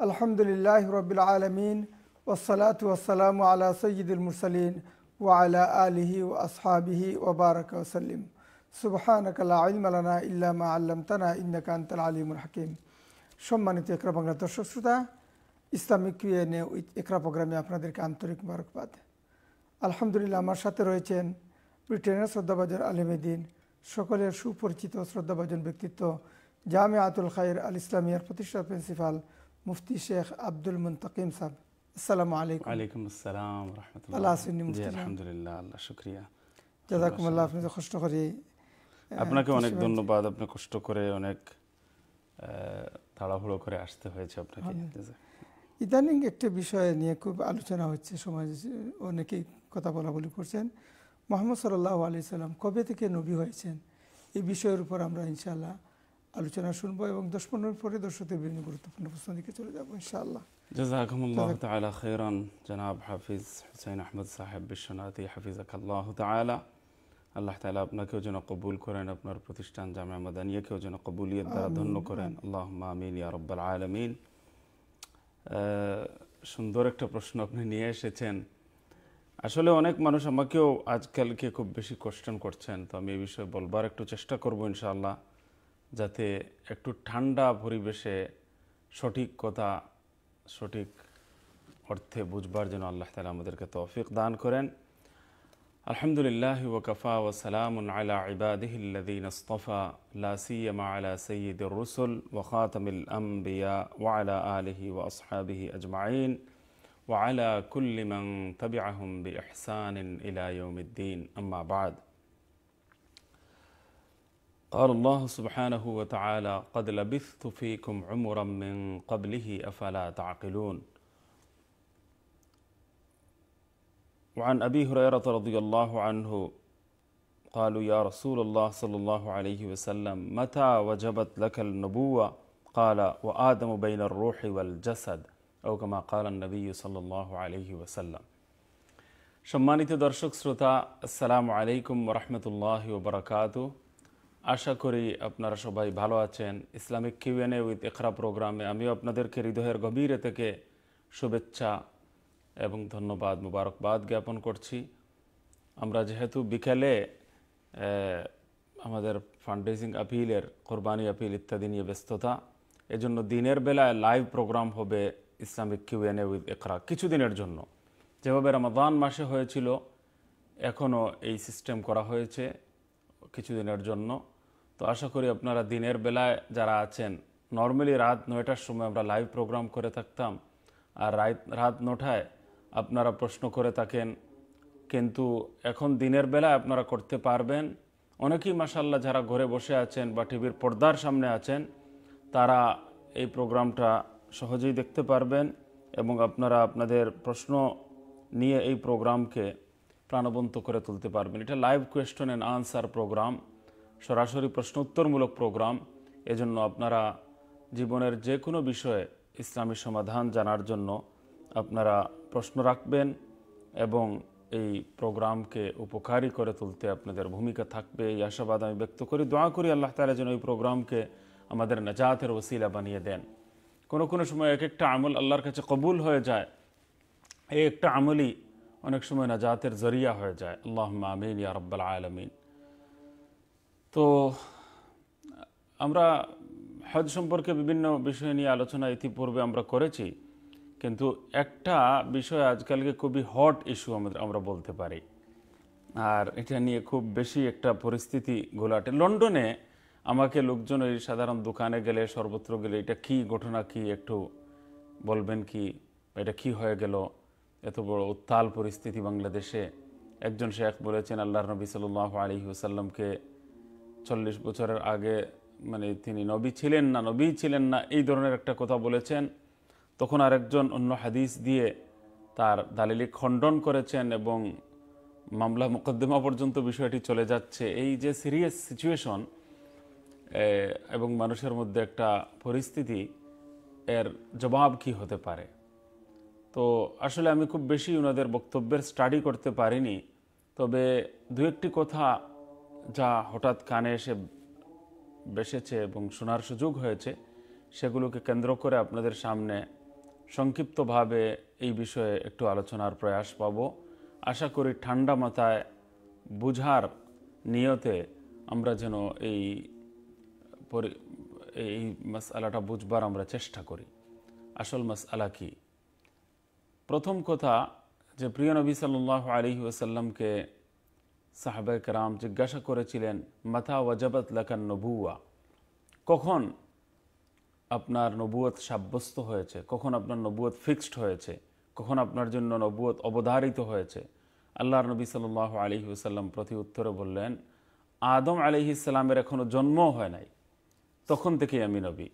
আলহামদুলিল্লাহ রবিল আলমিন ওসলাত ওসালাম আলা সঈদুল মুরসালিন ও আলা আলিহি ও আসহাবিহি ও বারক ওসাল্লিম সুবহানকাল্লা ইলমালানা ইল্লামা আল্লামতানা ইন্নাকা আন্তাল আলিমুল হাকিম। সম্মানিত একরা বাংলা দর্শক শ্রোতা, ইসলামিক কিউএনএ একরা প্রোগ্রামে আপনাদেরকে আন্তরিক মুবারকবাদ। আলহামদুলিল্লাহ আমার সাথে রয়েছেন ব্রিটেনের শ্রদ্ধাভাজন আলিমেদিন সকলের সুপরিচিত শ্রদ্ধাভাজন ব্যক্তিত্ব জামে আতুল খাইর আল ইসলামিয়ার প্রতিষ্ঠা প্রিন্সিপাল মুফতি শেখ আব্দুল মুন্তকিম সাহ আসসালামু আলাইকুম। ওয়ালাইকুম আসসালাম আল্লাহ আসেননি জি মুফতি। আলহামদুলিল্লাহ আল্লাহ শুক্রিয়া। জাজাকুম আপনি কষ্ট করে আপনাকে অনেক ধন্যবাদ আপনি কষ্ট করে অনেক তাড়াহুড়ো করে আসতে হয়েছে আপনাকে। ইদানিং একটা বিষয় নিয়ে খুব আলোচনা হচ্ছে সমাজ অনেকেই কথা বলা বলি করছেন। মোহাম্মদ সাল্লাহ আলি সাল্লাম কবে থেকে নবী হয়েছেন? এই বিষয়ের উপর আমরা ইনশাআল্লাহ আলোচনা শুনব এবং দশ পনেরো পরে দর্শকদের বিভিন্ন গুরুত্বপূর্ণ প্রশ্ন দিকে চলে যাব ইনশাআল্লাহ। জাজাকুমুল্লাহ তালা খেরান জনাব হাফিজ হুসাইন আহমদ সাহেব বিশ্বনাথ হাফিজাক আল্লাহ আল্লাহ তালা আপনাকেও যেন কবুল করেন আপনার প্রতিষ্ঠান জামে মাদানিয়াকেও যেন কবুলিয়ত দ্বারা ধন্য করেন। আল্লাহ মামিন ইয়া রব্বাল আলমিন। সুন্দর একটা প্রশ্ন আপনি নিয়ে এসেছেন। আসলে অনেক মানুষ আমাকেও আজকালকে খুব বেশি কোশ্চেন করছেন তো আমি এই বিষয়ে বলবার একটু চেষ্টা করব ইনশাআল্লাহ। যাতে একটু ঠান্ডা পরিবেশে সঠিক কথা সঠিক অর্থে বুঝবার জন্য আল্লাহ তালা আমাদেরকে তৌফিক দান করেন আলহামদুলিল্লাহ ওকফা ওসালাম আলা ইবাদিহিল্লাদিন ইস্তফা লা সিয়ামা আলা সৈয়দুর রুসুল ওখাতমিল আম্বিয়া ওয়ালা আলিহি ও আসহাবিহি আজমাইন وعلى كل من تبعهم بإحسان إلى يوم الدين أما بعد قال الله سبحانه وتعالى قد لبثت فيكم عمرا من قبله أفلا تعقلون وعن أبي هريرة رضي الله عنه قالوا يا رسول الله صلى الله عليه وسلم متى وجبت لك النبوة قال وآدم بين الروح والجسد أو كما قال النبي صلى الله عليه وسلم সম্মানিত দর্শক শ্রোতা আসসালামু আলাইকুম রহমতুল্লাহ ওবরাকাতু আশা করি আপনারা সবাই ভালো আছেন। ইসলামিক কিউএনএ উইথ এখরা প্রোগ্রামে আমিও আপনাদেরকে হৃদয়ের গভীরে থেকে শুভেচ্ছা এবং ধন্যবাদ মুবারকবাদ জ্ঞাপন করছি। আমরা যেহেতু বিকেলে আমাদের ফান্ডরেজিং আপিলের কোরবানি আপিল ইত্যাদি নিয়ে ব্যস্ততা, এজন্য দিনের বেলায় লাইভ প্রোগ্রাম হবে Islamic Q and A with একরা কিছুদিনের জন্য। যেভাবে রমাদান মাসে হয়েছিল এখনও এই সিস্টেম করা হয়েছে কিছুদিনের জন্য। তো আশা করি আপনারা দিনের বেলায় যারা আছেন নর্মালি রাত নয়টার সময় আমরা লাইভ প্রোগ্রাম করে থাকতাম আর রাত রাত নটায় আপনারা প্রশ্ন করে থাকেন, কিন্তু এখন দিনের বেলায় আপনারা করতে পারবেন। অনেকেই মাসাল্লাহ যারা ঘরে বসে আছেন বা টিভির পর্দার সামনে আছেন, তারা এই প্রোগ্রামটা সহজেই দেখতে পারবেন এবং আপনারা আপনাদের প্রশ্ন নিয়ে এই প্রোগ্রামকে প্রাণবন্ত করে তুলতে পারবেন। এটা live question and answer programme সরাসরি প্রশ্ন উত্তরমূলক প্রোগ্রাম। এজন্য আপনারা জীবনের যে কোনো বিষয়ে ইসলামী সমাধান জানার জন্য আপনারা প্রশ্ন রাখবেন এবং এই প্রোগ্রামকে উপকারী করে তুলতে আপনাদের ভূমিকা থাকবে। এই আশাবাদ আমি ব্যক্ত করি। দোয়া করি আল্লাহ তালা যেন এই প্রোগ্রামকে আমাদের নাজাতের ওসিলা বানিয়ে দেন। কোনো কোনো সময় এক একটা আমল আল্লাহর কাছে কবুল হয়ে যায় এই একটা আমলই অনেক সময় নাজাতের জরিয়া হয়ে যায়। আল্লাহ আমিন ইয়া রব্বাল আলমিন। তো, আমরা হজ সম্পর্কে বিভিন্ন বিষয় নিয়ে আলোচনা ইতিপূর্বে আমরা করেছি, কিন্তু একটা বিষয় আজকালকে খুবই হট ইস্যু আমাদের, আমরা বলতে পারি। আর এটা নিয়ে খুব বেশি একটা পরিস্থিতি ঘোলাটে। লন্ডনে আমাকে লোকজন ওই সাধারণ দোকানে গেলে, সর্বত্র গেলে, এটা কি ঘটনা কি? একটু বলবেন কি? এটা কি হয়ে গেল? এত বড় উত্তাল পরিস্থিতি বাংলাদেশে। একজন শেখ বলেছেন, আল্লাহর নবী সাল আলী হুসাল্লামকে চল্লিশ বছরের আগে মানে তিনি নবী ছিলেন না, নবী ছিলেন না, এই ধরনের একটা কথা বলেছেন। তখন আরেকজন অন্য হাদিস দিয়ে তার দালিলি খণ্ডন করেছেন এবং মামলা মোকদ্দমা পর্যন্ত বিষয়টি চলে যাচ্ছে। এই যে সিরিয়াস সিচুয়েশন এবং মানুষের মধ্যে একটা পরিস্থিতি, এর জবাব কি হতে পারে? তো আসলে আমি খুব বেশি ওনাদের বক্তব্যের স্টাডি করতে পারিনি, তবে দু একটি কথা যা হঠাৎ কানে এসে বেসেছে এবং শোনার সুযোগ হয়েছে, সেগুলোকে কেন্দ্র করে আপনাদের সামনে সংক্ষিপ্তভাবে এই বিষয়ে একটু আলোচনার প্রয়াস পাব। আশা করি ঠান্ডা মাথায় বুঝার নিয়তে আমরা যেন এই এই মাসআলাটা বুঝবার আমরা চেষ্টা করি। আসল মাসআলা কি? প্রথম কথা যে প্রিয় নবী সাল্লাহ আলী ওসাল্লামকে সাহাবে কেরাম জিজ্ঞাসা করেছিলেন মাথা ওয়াজাবাত লাকান নবুয়া কখন আপনার নবুয়ত সাব্যস্ত হয়েছে? কখন আপনার নবুয়ত ফিক্সড হয়েছে? কখন আপনার জন্য নবুয়ত অবধারিত হয়েছে? আল্লাহর নবী সাল আলী ওসাল্লাম প্রতি উত্তরে বললেন, আদম আলহি ইসলামের এখনও জন্ম হয় নাই। তখন থেকেই আমি নবী।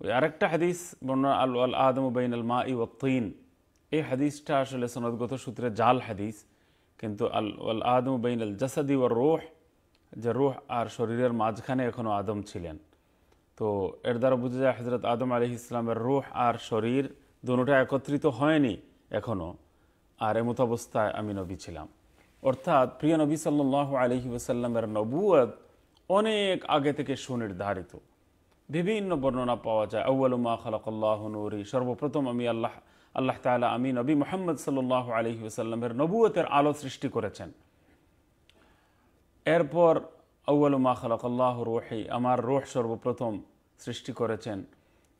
ওই আরেকটা হাদিস বর্ণনা আল আল আদম বাইন আল মা ই এই হাদিসটা আসলে সনদগত সূত্রে জাল হাদিস। কিন্তু আল আল আদম বাইন আল জাসাদি ও রোহ, যে রুহ আর শরীরের মাঝখানে এখনও আদম ছিলেন। তো এর দ্বারা বোঝা যায় হজরত আদম আলি ইসলামের রুহ আর শরীর দুটোটা একত্রিত হয়নি এখনও আর এমত অবস্থায় আমি নবী ছিলাম। অর্থাৎ প্রিয় নবী সাল্লাহ আলহি ওসাল্লামের নবুয়ত অনেক আগে থেকে সুনির্ধারিত। বিভিন্ন বর্ণনা পাওয়া যায় আউ্লুমা খালাকাল্লাহ নুরি, সর্বপ্রথম আমি আল্লাহ আল্লাহ তালা আমি নবী মোহাম্মদ সাল্লাহ আলহি ওসাল্লামের নবুয়তের আলো সৃষ্টি করেছেন। এরপর আউ্লুমা খালাকাল্লাহ রোহি, আমার রোহ সর্বপ্রথম সৃষ্টি করেছেন।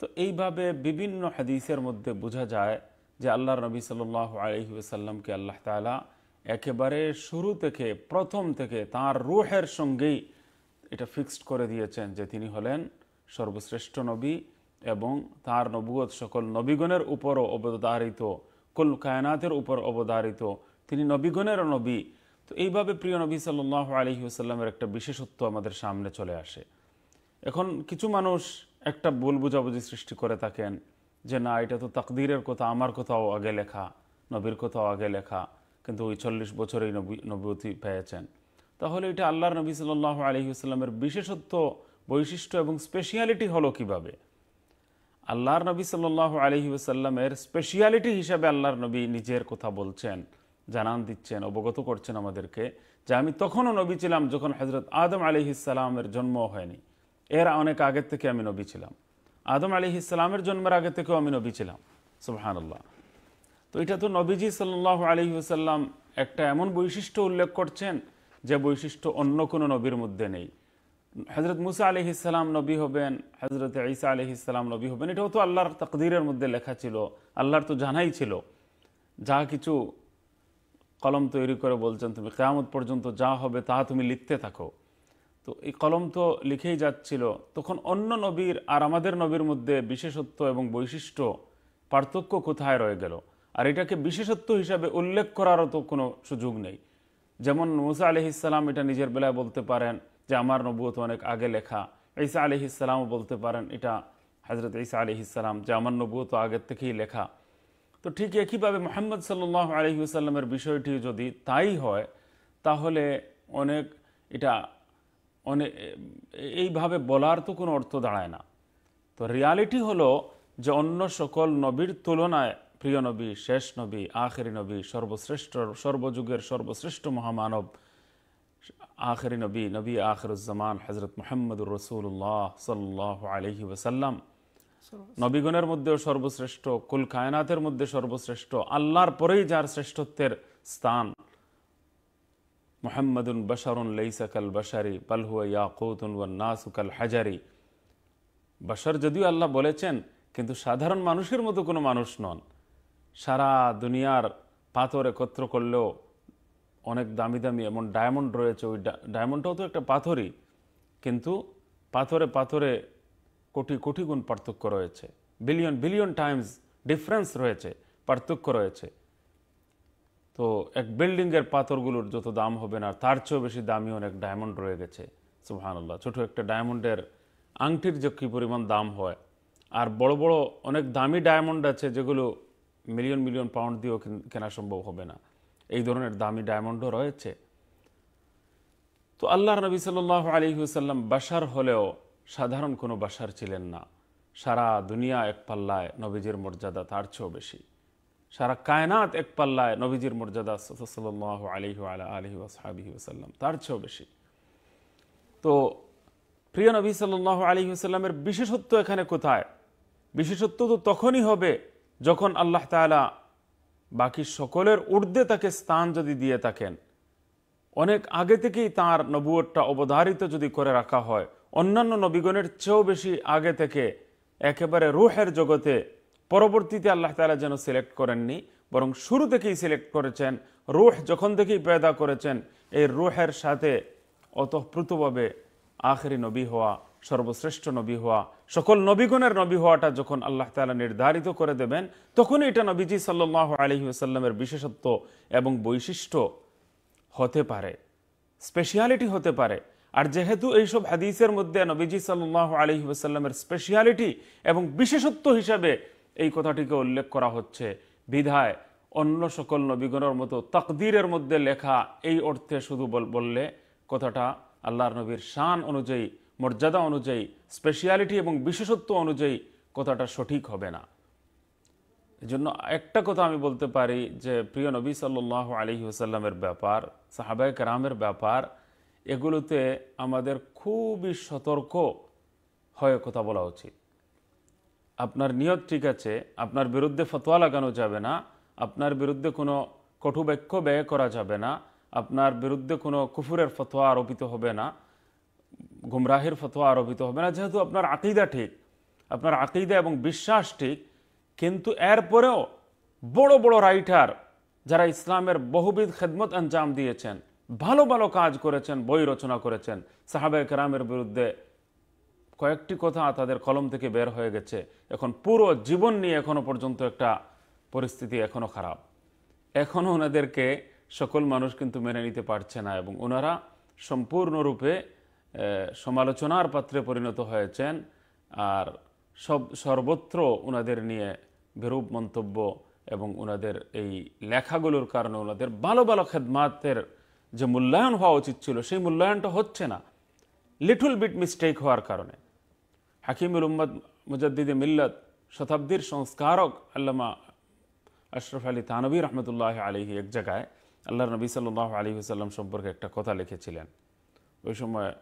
তো এইভাবে বিভিন্ন হাদিসের মধ্যে বোঝা যায় যে আল্লাহর নবী সাল্লাহ আলহি ওসাল্লামকে আল্লাহ তালা একেবারে শুরু থেকে, প্রথম থেকে তার রুহের সঙ্গেই এটা ফিক্সড করে দিয়েছেন যে তিনি হলেন সর্বশ্রেষ্ঠ নবী। এবং তার নবুয়ত সকল নবীগণের উপরও অবধারিত, কুল কায়নাতের উপর অবধারিত। তিনি নবীগণেরও নবী। তো এইভাবে প্রিয় নবী সাল্লাহ আলহি আসাল্লামের একটা বিশেষত্ব আমাদের সামনে চলে আসে। এখন কিছু মানুষ একটা ভুল বুঝাবুঝি সৃষ্টি করে থাকেন যে, না, এটা তো তাকদিরের কথা, আমার কথাও আগে লেখা, নবীর কথাও আগে লেখা, কিন্তু ওই চল্লিশ বছরেই নবী নবতী পেয়েছেন। তাহলে এটা আল্লাহর নবী সাল্লাহ আলহিউসাল্লামের বিশেষত্ব, বৈশিষ্ট্য এবং স্পেশিয়ালিটি হলো কীভাবে? আল্লাহর নবী সাল্লাহ আলহি ওসাল্লামের স্পেশিয়ালিটি হিসাবে আল্লাহর নবী নিজের কথা বলছেন, জানান দিচ্ছেন, অবগত করছেন আমাদেরকে যে আমি তখনও নবী ছিলাম যখন হজরত আদম আলি জন্ম হয়নি। এর অনেক আগের থেকে আমি নবী ছিলাম। আদম আলি জন্মের আগে থেকেও আমি নবী ছিলাম। সুবহান আল্লাহ তো এটা তো নবীজি সাল্লাহ আলী ওসাল্লাম একটা এমন বৈশিষ্ট্য উল্লেখ করছেন যে বৈশিষ্ট্য অন্য কোনো নবীর মধ্যে নেই। হজরত মুসা আলি ইসলাম নবী হবেন হজরত ঈসা আলি ইসলাম নবী হবেন, এটাও তো আল্লাহর তকদিরের মধ্যে লেখা ছিল, আল্লাহর তো জানাই ছিল। যা কিছু কলম তৈরি করে বলছেন, তুমি কেয়ামত পর্যন্ত যা হবে তা তুমি লিখতে থাকো। তো এই কলম তো লিখেই যাচ্ছিল। তখন অন্য নবীর আর আমাদের নবীর মধ্যে বিশেষত্ব এবং বৈশিষ্ট্য পার্থক্য কোথায় রয়ে গেল? আর এটাকে বিশেষত্ব হিসাবে উল্লেখ করারও তো কোনো সুযোগ নেই। যেমন মুসা আলহ ইসলাম এটা নিজের বেলায় বলতে পারেন যে আমার নবুয়ত অনেক আগে লেখা। ঈসা আলহ ইসলামও বলতে পারেন এটা হজরত ঈসা আলহ ইসলাম যে আমার নবুয়ত আগের থেকেই লেখা। তো ঠিক একইভাবে মোহাম্মদ সাল্লাহ আলহিউসাল্লামের বিষয়টি যদি তাই হয়, তাহলে অনেক এটা অনেক এইভাবে বলার তো কোনো অর্থ দাঁড়ায় না। তো রিয়ালিটি হলো যে অন্য সকল নবীর তুলনায় প্রিয় নবী, শেষ নবী, আখেরি নবী, সর্বশ্রেষ্ঠ, সর্বযুগের সর্বশ্রেষ্ঠ মহামানব আখেরি নবী নবী আখরুজ্জামান হজরত মোহাম্মদুর রসুল্লাহ সাল্লাহ আলহি ওসাল্লাম নবীগণের মধ্যেও সর্বশ্রেষ্ঠ, কুল কায়নাতের মধ্যে সর্বশ্রেষ্ঠ, আল্লাহর পরেই যার শ্রেষ্ঠত্বের স্থান। মোহাম্মদুন বশারুন লৈসাকাল বশারি পালহুয়া ইয়াকুতুন ওয়া নাসুকাল হাজারি। বশর যদিও আল্লাহ বলেছেন, কিন্তু সাধারণ মানুষের মতো কোনো মানুষ নন। সারা দুনিয়ার পাথর একত্র করলেও অনেক দামি দামি, এমন ডায়মন্ড রয়েছে ওই ডায়মন্ডটাও তো একটা পাথরই, কিন্তু পাথরে পাথরে কোটি কোটি গুণ পার্থক্য রয়েছে। বিলিয়ন বিলিয়ন টাইমস ডিফারেন্স রয়েছে, পার্থক্য রয়েছে। তো এক বিল্ডিংয়ের পাথরগুলোর যত দাম হবে না তার চেয়েও বেশি দামি অনেক ডায়মন্ড রয়ে গেছে সুহানুল্লাহ ছোট একটা ডায়মন্ডের আংটির যে কী পরিমাণ দাম হয়, আর বড় বড় অনেক দামি ডায়মন্ড আছে যেগুলো মিলিয়ন মিলিয়ন পাউন্ড দিয়েও কেনা সম্ভব হবে না। এই ধরনের দামি ডায়মন্ডও রয়েছে। তো আল্লাহ নবী সাল আলী হুসাল্লাম বাসার হলেও সাধারণ কোনো বাসার ছিলেন না। সারা দুনিয়া এক পাল্লায় নবীজির মর্যাদা তার চেয়েও বেশি। সারা কায়নাত এক পাল্লায় নবীজির মর্যাদা সাল আলী আলা আলহি ওসাহাবি ওসাল্লাম তার চেয়েও বেশি। তো প্রিয় নবী সাল আলী হুসাল্লামের বিশেষত্ব এখানে কোথায়? বিশেষত্ব তো তখনই হবে যখন আল্লাহ তাআলা বাকি সকলের ঊর্ধ্বে তাকে স্থান যদি দিয়ে থাকেন। অনেক আগে থেকেই তার নবুয়টা অবধারিত যদি করে রাখা হয়, অন্যান্য নবীগণের চেয়েও বেশি আগে থেকে একেবারে রুহের জগতে পরবর্তীতে আল্লাহ তালা যেন সিলেক্ট করেননি, বরং শুরু থেকেই সিলেক্ট করেছেন, রুহ যখন থেকেই পেদা করেছেন, এই রুহের সাথে অতপ্রুতভাবে আখেরি নবী হওয়া সর্বশ্রেষ্ঠ নবী হওয়া, সকল নবীগণের নবী হওয়াটা যখন আল্লাহ তালা নির্ধারিত করে দেবেন, তখনই এটা নবীজি সাল্লাহ আলহি আসাল্লামের বিশেষত্ব এবং বৈশিষ্ট্য হতে পারে স্পেশিয়ালিটি হতে পারে। আর যেহেতু এইসব হাদিসের মধ্যে নবীজি সাল্লাহ আলহি ওসাল্লামের স্পেশিয়ালিটি এবং বিশেষত্ব হিসাবে এই কথাটিকে উল্লেখ করা হচ্ছে, বিধায় অন্য সকল নবীগণের মতো তাকদিরের মধ্যে লেখা এই অর্থে শুধু বললে কথাটা আল্লাহর নবীর শান অনুযায়ী মর্যাদা অনুযায়ী স্পেশিয়ালিটি এবং বিশেষত্ব অনুযায়ী কথাটা সঠিক হবে না। জন্য একটা কথা আমি বলতে পারি যে, প্রিয় নবী সাল্লাহ আলহি ওসাল্লামের ব্যাপার, সাহাবায় কারামের ব্যাপার, এগুলোতে আমাদের খুবই সতর্ক হয়ে কথা বলা উচিত। আপনার নিয়ত ঠিক আছে, আপনার বিরুদ্ধে ফতোয়া লাগানো যাবে না, আপনার বিরুদ্ধে কোনো কটু বাক্য ব্যয় করা যাবে না, আপনার বিরুদ্ধে কোনো কুফুরের ফতোয়া আরোপিত হবে না গুমরাহের ফতোয়া আরোপিত হবে না। যেহেতু আপনার আকিদা ঠিক, আপনার আকিদা এবং বিশ্বাস ঠিক, কিন্তু এরপরেও বড় বড় রাইটার যারা ইসলামের বহুবিধ খেদমত আঞ্জাম দিয়েছেন, ভালো ভালো কাজ করেছেন, বই রচনা করেছেন সাহাবে কেরামের বিরুদ্ধে কয়েকটি কথা তাদের কলম থেকে বের হয়ে গেছে। এখন পুরো জীবন নিয়ে এখনও পর্যন্ত একটা পরিস্থিতি এখনও খারাপ। এখনও ওনাদেরকে সকল মানুষ কিন্তু মেনে নিতে পারছে না এবং ওনারা সম্পূর্ণরূপে সমালোচনার পাত্রে পরিণত হয়েছেন আর সব, সর্বত্র ওনাদের নিয়ে বিরূপ মন্তব্য এবং ওনাদের এই লেখাগুলোর কারণে ওনাদের ভালো ভালো খেদমাতের যে মূল্যায়ন হওয়া উচিত ছিল, সেই মূল্যায়নটা হচ্ছে না। লিটল বিট মিস্টেক হওয়ার কারণে। হাকিমুল উম্মদ মুজদ্দিদে মিল্লত শতাব্দীর সংস্কারক আল্লামা আশরফ আলী তানবী রহমতুল্লাহ আলহি এক জায়গায় আল্লাহ নবী সাল্লাহ আলী সাল্লাম সম্পর্কে একটা কথা লিখেছিলেন। ওই সময়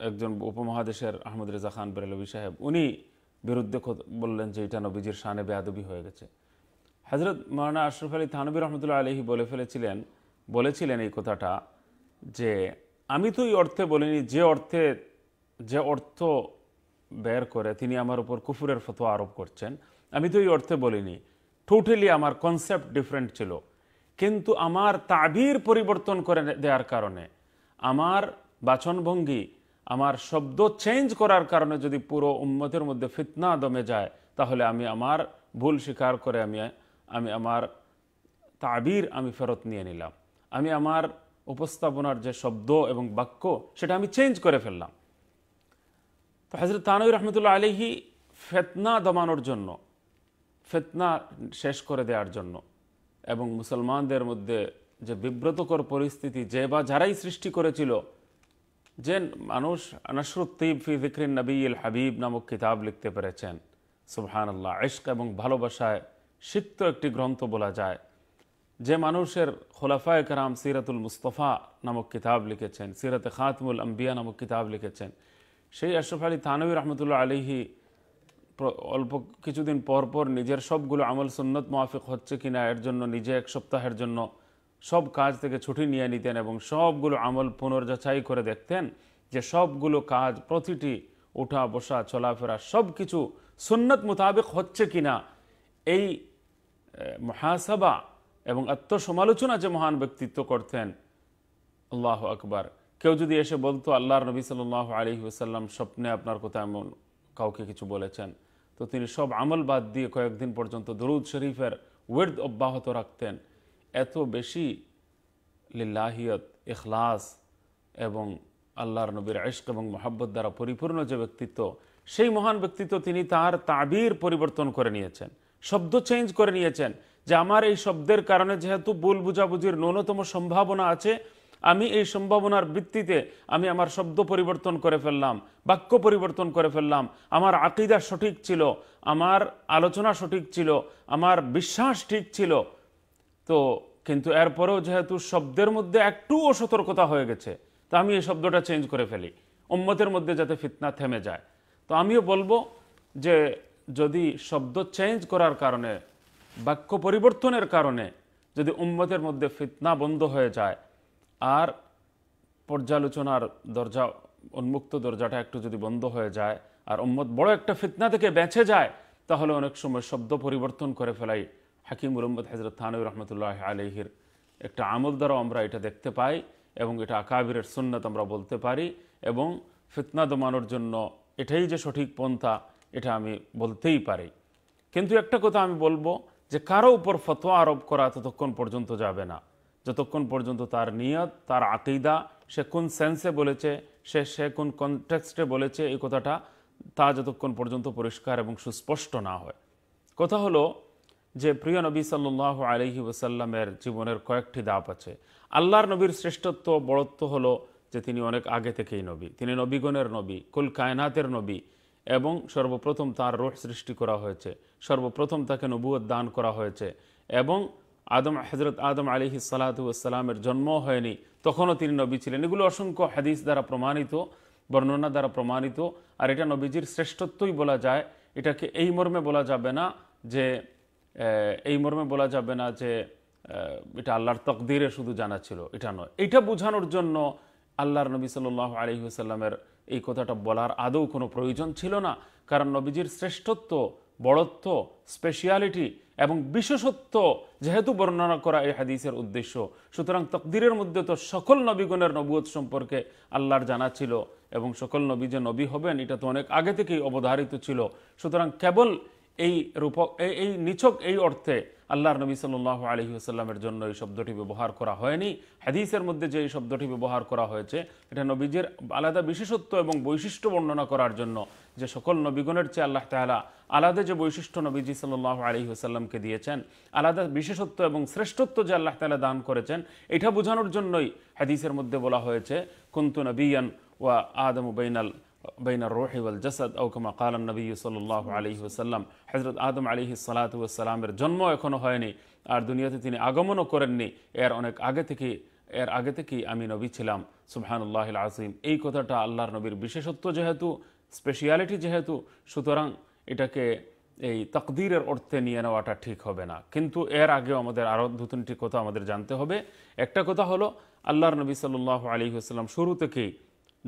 একজন উপমহাদেশের আহমদ রেজা খান বেরলবী সাহেব, উনি বিরুদ্ধে বললেন যে এটা নবীজির শানে বেয়াদবি হয়ে গেছে। হজরত মৌলানা আশরফ আলী থানবী রহমতুল্লাহ আলহি বলে ফেলেছিলেন, বলেছিলেন এই কথাটা যে, আমি তো এই অর্থে বলিনি, যে অর্থে, যে অর্থ বের করে তিনি আমার উপর কুফুরের ফতোয়া আরোপ করছেন, আমি তো এই অর্থে বলিনি। টোটালি আমার কনসেপ্ট ডিফারেন্ট ছিল। কিন্তু আমার তাবির পরিবর্তন করে দেওয়ার কারণে, আমার বাচনভঙ্গি আমার শব্দ চেঞ্জ করার কারণে যদি পুরো উম্মতের মধ্যে ফিতনা দমে যায়, তাহলে আমি আমার ভুল স্বীকার করে আমি আমি আমার তাবির আমি ফেরত নিয়ে নিলাম। আমি আমার উপস্থাপনার যে শব্দ এবং বাক্য, সেটা আমি চেঞ্জ করে ফেললাম। তো হজরত তানবী রহমতুল্লাহ আলিহি ফেতনা দমানোর জন্য, ফেতনা শেষ করে দেওয়ার জন্য এবং মুসলমানদের মধ্যে যে বিব্রতকর পরিস্থিতি যে বা যারাই সৃষ্টি করেছিল যে মানুষ নসরুত্তিব ফি নবী হাবিব নামক কিতাব লিখতে পেরেছেন। সুবহান আল্লাহ ইশক এবং ভালোবাসায় সিক্ত একটি গ্রন্থ বলা যায়। যে মানুষের খোলাফায় কারাম সিরাতুল মুস্তফা নামক কিতাব লিখেছেন, সিরাতে খাতমুল আম্বিয়া নামক কিতাব লিখেছেন। সেই আশরফ আলী থানবী রহমতুল্লাহ আলিহি অল্প কিছুদিন পর পর নিজের সবগুলো আমল সুন্নত মোয়াফিক হচ্ছে কিনা, এর জন্য নিজে এক সপ্তাহের জন্য সব কাজ থেকে ছুটি নিয়ে নিতেন এবং সবগুলো আমল পুনর্যাচাই করে দেখতেন যে সবগুলো কাজ, প্রতিটি উঠা, বসা, চলাফেরা সব কিছু সুন্নত মোতাবেক হচ্ছে কিনা। এই মহাসভা এবং আত্মসমালোচনা যে মহান ব্যক্তিত্ব করতেন, আল্লাহ আকবার। কেউ যদি এসে বলতো, আল্লাহর নবী সাল আলী স্বপ্নে আপনার কথা এমন কাউকে কিছু বলেছেন। তো তিনি সব আমল বাদ দিয়ে কয়েকদিন পর্যন্ত দরুদ শরীফের ওয়েদ অব্যাহত রাখতেন। এত বেশি লিল্লাহিয়ত এখলাস এবং আল্লাহর নবীর ইশক এবং মোহাব্বত দ্বারা পরিপূর্ণ যে ব্যক্তিত্ব, সেই মহান ব্যক্তিত্ব তিনি তার তাবির পরিবর্তন করে নিয়েছেন, শব্দ চেঞ্জ করে নিয়েছেন যে আমার এই শব্দের কারণে যেহেতু ভুল বুঝাবুঝির ন্যূনতম সম্ভাবনা আছে, আমি এই সম্ভাবনার ভিত্তিতে আমি আমার শব্দ পরিবর্তন করে ফেললাম, বাক্য পরিবর্তন করে ফেললাম, আমার আকিদা সঠিক ছিল, আমার আলোচনা সঠিক ছিল, আমার বিশ্বাস ঠিক ছিল, তো কিন্তু এরপরেও যেহেতু শব্দের মধ্যে একটু অসতর্কতা হয়ে গেছে, তা আমি এই শব্দটা চেঞ্জ করে ফেলি। উম্মতের মধ্যে যাতে ফিতনা থেমে যায়। তো আমিও বলব যে যদি শব্দ চেঞ্জ করার কারণে, বাক্য পরিবর্তনের কারণে যদি উম্মতের মধ্যে ফিতনা বন্ধ হয়ে যায়, আর পর্যালোচনার দরজা, উন্মুক্ত দরজাটা একটু যদি বন্ধ হয়ে যায়, আর উম্মত বড় একটা ফিতনা থেকে বেঁচে যায়, তাহলে অনেক সময় শব্দ পরিবর্তন করে ফেলাই হাকিমুল উম্মদ হজরত থানবী রহমতুল্লাহ আলহির একটা আমল দ্বারাও আমরা এটা দেখতে পাই এবং এটা আকাবিরের সুন্নত আমরা বলতে পারি এবং ফিতনা দমানোর জন্য এটাই যে সঠিক পন্থা, এটা আমি বলতেই পারি। কিন্তু একটা কথা আমি বলব যে কারও উপর ফতোয়া আরোপ করা ততক্ষণ পর্যন্ত যাবে না। যতক্ষণ পর্যন্ত তার নিয়ত, তার আকিদা, সে কোন সেন্সে বলেছে, সে সে কোন কনটেক্সটে বলেছে, এই কথাটা তা যতক্ষণ পর্যন্ত পরিষ্কার এবং সুস্পষ্ট না হয়। কথা হলো যে প্রিয় নবী সাল্লাহ আলহি ওসাল্লামের জীবনের কয়েকটি দাপ আছে। আল্লাহর নবীর শ্রেষ্ঠত্ব, বড়ত্ব হলো যে তিনি অনেক আগে থেকেই নবী। তিনি নবীগণের নবী, কুল কায়নাতের নবী এবং সর্বপ্রথম তার রোহ সৃষ্টি করা হয়েছে। সর্বপ্রথম তাকে নবুয়ত দান করা হয়েছে এবং আদম হজরত আদম আলিহি সালাতামের জন্ম হয়নি। তখনও তিনি নবী ছিলেন। এগুলো অসংখ্য হাদিস দ্বারা প্রমাণিত, বর্ণনা দ্বারা প্রমাণিত। আর এটা নবীজির শ্রেষ্ঠত্বই বলা যায়। এটাকে এই মর্মে বলা যাবে না যে এই মর্মে বলা যাবে না যে এটা আল্লাহর তকদিরে শুধু জানা ছিল, এটা নয়। এটা বোঝানোর জন্য আল্লাহর নবী সাল আলহি আসাল্লামের এই কথাটা বলার আদৌ কোনো প্রয়োজন ছিল না। কারণ নবীজির শ্রেষ্ঠত্ব, বড়ত্ব স্পেশিয়ালিটি এবং বিশেষত্ব যেহেতু বর্ণনা করা এই হাদিসের উদ্দেশ্য, সুতরাং তকদিরের মধ্যে তো সকল নবীগণের নবুয়ত সম্পর্কে আল্লাহর জানা ছিল এবং সকল নবী যে নবী হবেন, এটা তো অনেক আগে থেকেই অবধারিত ছিল। সুতরাং কেবল এই রূপক এই নিছক এই অর্থে আল্লাহর নবী সাল্লাহ আলহি আসাল্লামের জন্য এই শব্দটি ব্যবহার করা হয়নি। হাদিসের মধ্যে যে এই শব্দটি ব্যবহার করা হয়েছে, এটা নবীজের আলাদা বিশেষত্ব এবং বৈশিষ্ট্য বর্ণনা করার জন্য যে সকল নবীগণের চেয়ে আল্লাহ তালা আলাদা যে বৈশিষ্ট্য নবীজি সাল্লাহ আলহি আসাল্লামকে দিয়েছেন, আলাদা বিশেষত্ব এবং শ্রেষ্ঠত্ব যে আল্লাহ তালা দান করেছেন, এটা বোঝানোর জন্যই হাদিসের মধ্যে বলা হয়েছে, কুন্তু নবীয়ান ওয়া আদম বাইনাল بين الروح والجسد أو كما قال النبي صلى الله عليه وسلم হজরত আদম আলী সালাতামের জন্ম এখনো হয়নি আর দুনিয়াতে তিনি আগমনও করেননি এর অনেক আগে থেকে এর আগে থেকেই আমি নবী ছিলাম সুবহানুল্লাহ আজিম এই কথাটা আল্লাহর নবীর বিশেষত্ব যেহেতু স্পেশিয়ালিটি যেহেতু সুতরাং এটাকে এই তকদিরের অর্থে নিয়ে নেওয়াটা ঠিক হবে না কিন্তু এর আগেও আমাদের আরও দু তিনটি কথা আমাদের জানতে হবে একটা কথা হলো আল্লাহর নবী সাল্লাহ আলী আসসালাম শুরু থেকেই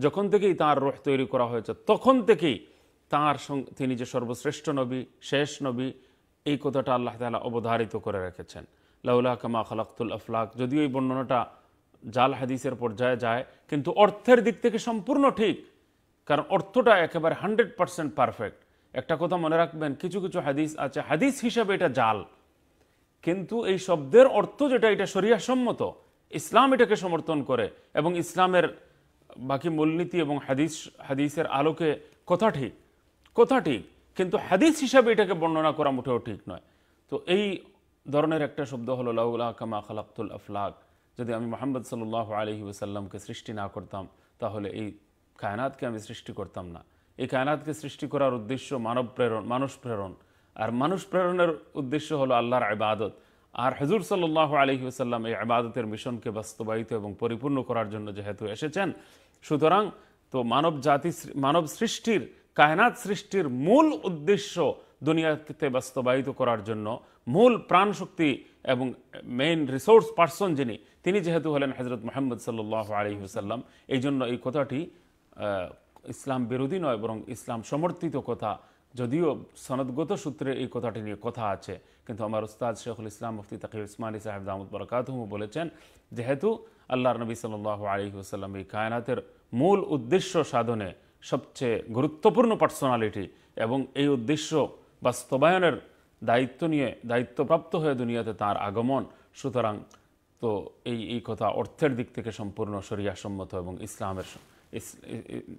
যখন থেকেই তার রোহ তৈরি করা হয়েছে, তখন থেকেই তাঁর তিনি যে সর্বশ্রেষ্ঠ নবী, শেষ নবী, এই কথাটা আল্লাহ তালা অবধারিত করে রেখেছেন। লাউলা কামা খালাক্তুল আফলাক, যদিও এই বর্ণনাটা জাল হাদিসের পর্যায়ে যায়, কিন্তু অর্থের দিক থেকে সম্পূর্ণ ঠিক। কারণ অর্থটা একেবারে হান্ড্রেড পারসেন্ট পারফেক্ট। একটা কথা মনে রাখবেন, কিছু কিছু হাদিস আছে, হাদিস হিসাবে এটা জাল। কিন্তু এই শব্দের অর্থ যেটা, এটা সম্মত ইসলাম এটাকে সমর্থন করে এবং ইসলামের বাকি মূলনীতি এবং হাদিস, হাদিসের আলোকে কথা ঠিক কথা ঠিক, কিন্তু হাদিস হিসাবে এটাকে বর্ণনা করা মোটেও ঠিক নয়। তো এই ধরনের একটা শব্দ হলো, লাউলা কামা খালাক্তুল আফলাক। যদি আমি মোহাম্মদ সাল্লাহ আলহি ওসাল্লামকে সৃষ্টি না করতাম, তাহলে এই কায়নাতকে আমি সৃষ্টি করতাম না। এই কায়নাতকে সৃষ্টি করার উদ্দেশ্য মানব প্রেরণ, মানুষ প্রেরণ। আর মানুষ প্রেরণের উদ্দেশ্য হলো আল্লাহর আবাদত আর হজুর সাল্লাহ আলহি ওসাল্লাম এই আবাদতের মিশনকে বাস্তবায়িত এবং পরিপূর্ণ করার জন্য যেহেতু এসেছেন সুতরাং তো মানব জাতি মানব সৃষ্টির, কায়নাত সৃষ্টির মূল উদ্দেশ্য দুনিয়াতে বাস্তবায়িত করার জন্য মূল প্রাণ শক্তি এবং মেইন রিসোর্স পার্সন যিনি, তিনি যেহেতু হলেন হজরত মোহাম্মদ সাল্লাহ আলহিহাসাল্লাম এই জন্য এই কথাটি ইসলাম বিরোধী নয়, বরং ইসলাম সমর্থিত কথা। যদিও সনদগত সূত্রে এই কথাটি নিয়ে কথা আছে, কিন্তু আমার উস্তাদ শেখুল ইসলাম মুফতি তাকিব ইসমানী সাহেব দামুদ বরকাতহমু বলেছেন, যেহেতু আল্লাহর নবী সাল আলী আসাল্লাম এই কায়নাতের মূল উদ্দেশ্য সাধনে সবচেয়ে গুরুত্বপূর্ণ পার্সোনালিটি এবং এই উদ্দেশ্য বাস্তবায়নের দায়িত্ব নিয়ে দায়িত্বপ্রাপ্ত হয়ে দুনিয়াতে তার আগমন। সুতরাং তো এই এই কথা অর্থের দিক থেকে সম্পূর্ণ সরিয়াসম্মত এবং ইসলামের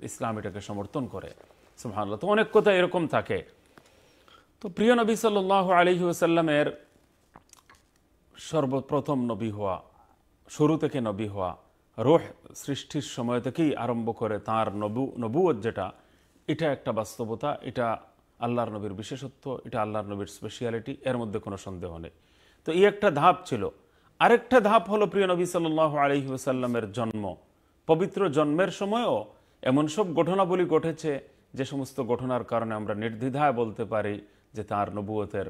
ইসলাম এটাকে সমর্থন করে। সুহানাল্লাহ তো অনেক কথা এরকম থাকে। তো প্রিয় নবী সাল আলহি সর্বপ্রথম নবী হওয়া শুরু থেকে নবী হওয়া, রোহ সৃষ্টির সময় থেকেই আরম্ভ করে তাঁর নবু, নবুয়ত যেটা, এটা একটা বাস্তবতা, এটা আল্লাহর নবীর বিশেষত্ব, এটা আল্লাহর নবীর স্পেশিয়ালিটি এর মধ্যে কোনো সন্দেহ নেই। তো এই একটা ধাপ ছিল। আরেকটা ধাপ হলো, প্রিয় নবী সাল আলহি আসাল্লামের জন্ম। পবিত্র জন্মের সময়ও এমন সব ঘটনাবলী ঘটেছে, যে সমস্ত ঘটনার কারণে আমরা নির্দ্বিধায় বলতে পারি যে তার নবুয়তের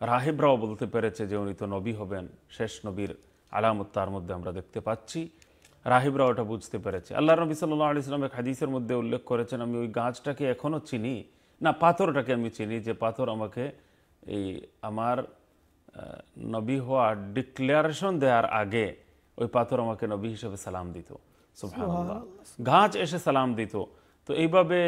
রাহিবরাও বলতে পেরেছে যে উনি তো নবী হবেন, শেষ নবীর আলামত তার মধ্যে আমরা দেখতে পাচ্ছি। রাহিবরাও ওটা বুঝতে পেরেছে। আল্লাহ নবী সাল্লাহ আলি ইসলাম এক হাদিসের মধ্যে উল্লেখ করেছেন আমি ওই গাছটাকে এখনও চিনি। না পাথরটাকে আমি চিনি যে পাথর আমাকে এই আমার নবী হওয়া ডিক্লারেশন দেওয়ার আগে ওই পাথর আমাকে নবী হিসেবে সালাম দিত। গাছ এসে সালাম দিত। তো এইভাবে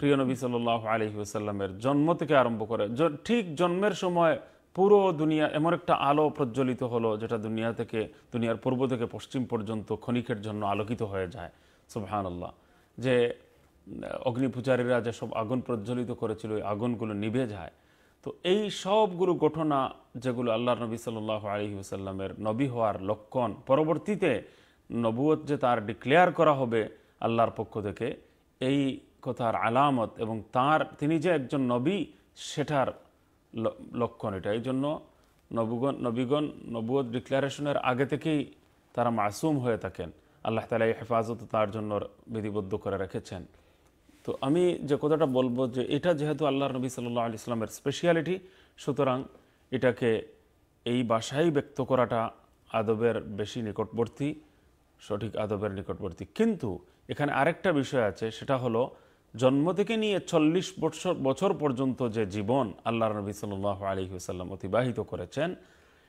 প্রিয় নবী সাল্লাহ আলহি আসাল্লামের জন্ম থেকে আরম্ভ করে ঠিক জন্মের সময় পুরো দুনিয়া, এমন একটা আলো প্রজ্বলিত হলো যেটা দুনিয়া থেকে, দুনিয়ার পূর্ব থেকে পশ্চিম পর্যন্ত ক্ষণিকের জন্য আলোকিত হয়ে যায়। সুবহান আল্লাহ যে অগ্নিপূজারীরা যে সব আগুন প্রজ্বলিত করেছিল, ওই আগুনগুলো নিভে যায়। তো এই সবগুলো ঘটনা যেগুলো আল্লাহ নবী সাল্লাহ আলহি নবী হওয়ার লক্ষণ, পরবর্তীতে নবুয়ত যে তার ডিক্লেয়ার করা হবে আল্লাহর পক্ষ থেকে, এই কথার আলামত এবং তার, তিনি যে একজন নবী, সেটার লক্ষণ এটা। এই জন্য নবীগণ নবীগণ নবুয়ত ডিক্লারেশনের আগে থেকেই তারা মাসুম হয়ে থাকেন। আল্লাহ তালা এই হেফাজত তার জন্য বিধিবদ্ধ করে রেখেছেন। তো আমি যে কথাটা বলব যে এটা যেহেতু আল্লাহ নবী সাল্লাহ আলি ইসলামের স্পেশিয়ালিটি সুতরাং এটাকে এই বাসায় ব্যক্ত করাটা আদবের বেশি নিকটবর্তী, সঠিক আদবের নিকটবর্তী। কিন্তু এখানে আরেকটা বিষয় আছে, সেটা হলো জন্ম থেকে নিয়ে চল্লিশ বছর বছর পর্যন্ত যে জীবন আল্লাহ নবী সাল আলী হুসাল্লাম অতিবাহিত করেছেন,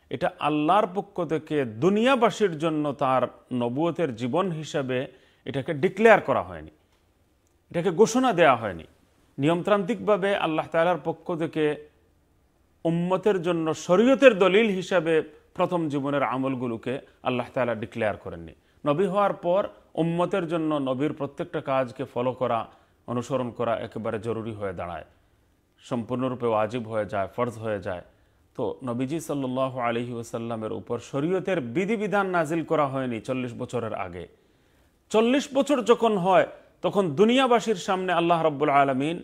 এটা আল্লাহর পক্ষ থেকে দুনিয়াবাসীর জন্য তার নবুয়তের জীবন হিসাবে এটাকে ডিক্লেয়ার করা হয়নি। এটাকে ঘোষণা দেয়া হয়নি। নিয়মতান্ত্রিকভাবে আল্লাহ তালার পক্ষ থেকে উম্মতের জন্য শরীয়তের দলিল হিসাবে প্রথম জীবনের আমলগুলোকে আল্লাহ তালা ডিক্লেয়ার করেননি। নবী হওয়ার পর উম্মতের জন্য নবীর প্রত্যেকটা কাজকে ফলো করা অনুসরণ করা একেবারে জরুরি হয়ে দাঁড়ায়। সম্পূর্ণরূপে ওয়াজিব হয়ে যায়, ফরজ হয়ে যায়। তো নবীজি সাল্লাহ আলহি ওসাল্লামের উপর শরীয়তের বিধিবিধান নাজিল করা হয়নি চল্লিশ বছরের আগে। চল্লিশ বছর যখন হয়, তখন দুনিয়াবাসীর সামনে আল্লাহ রব্বুল আলমিন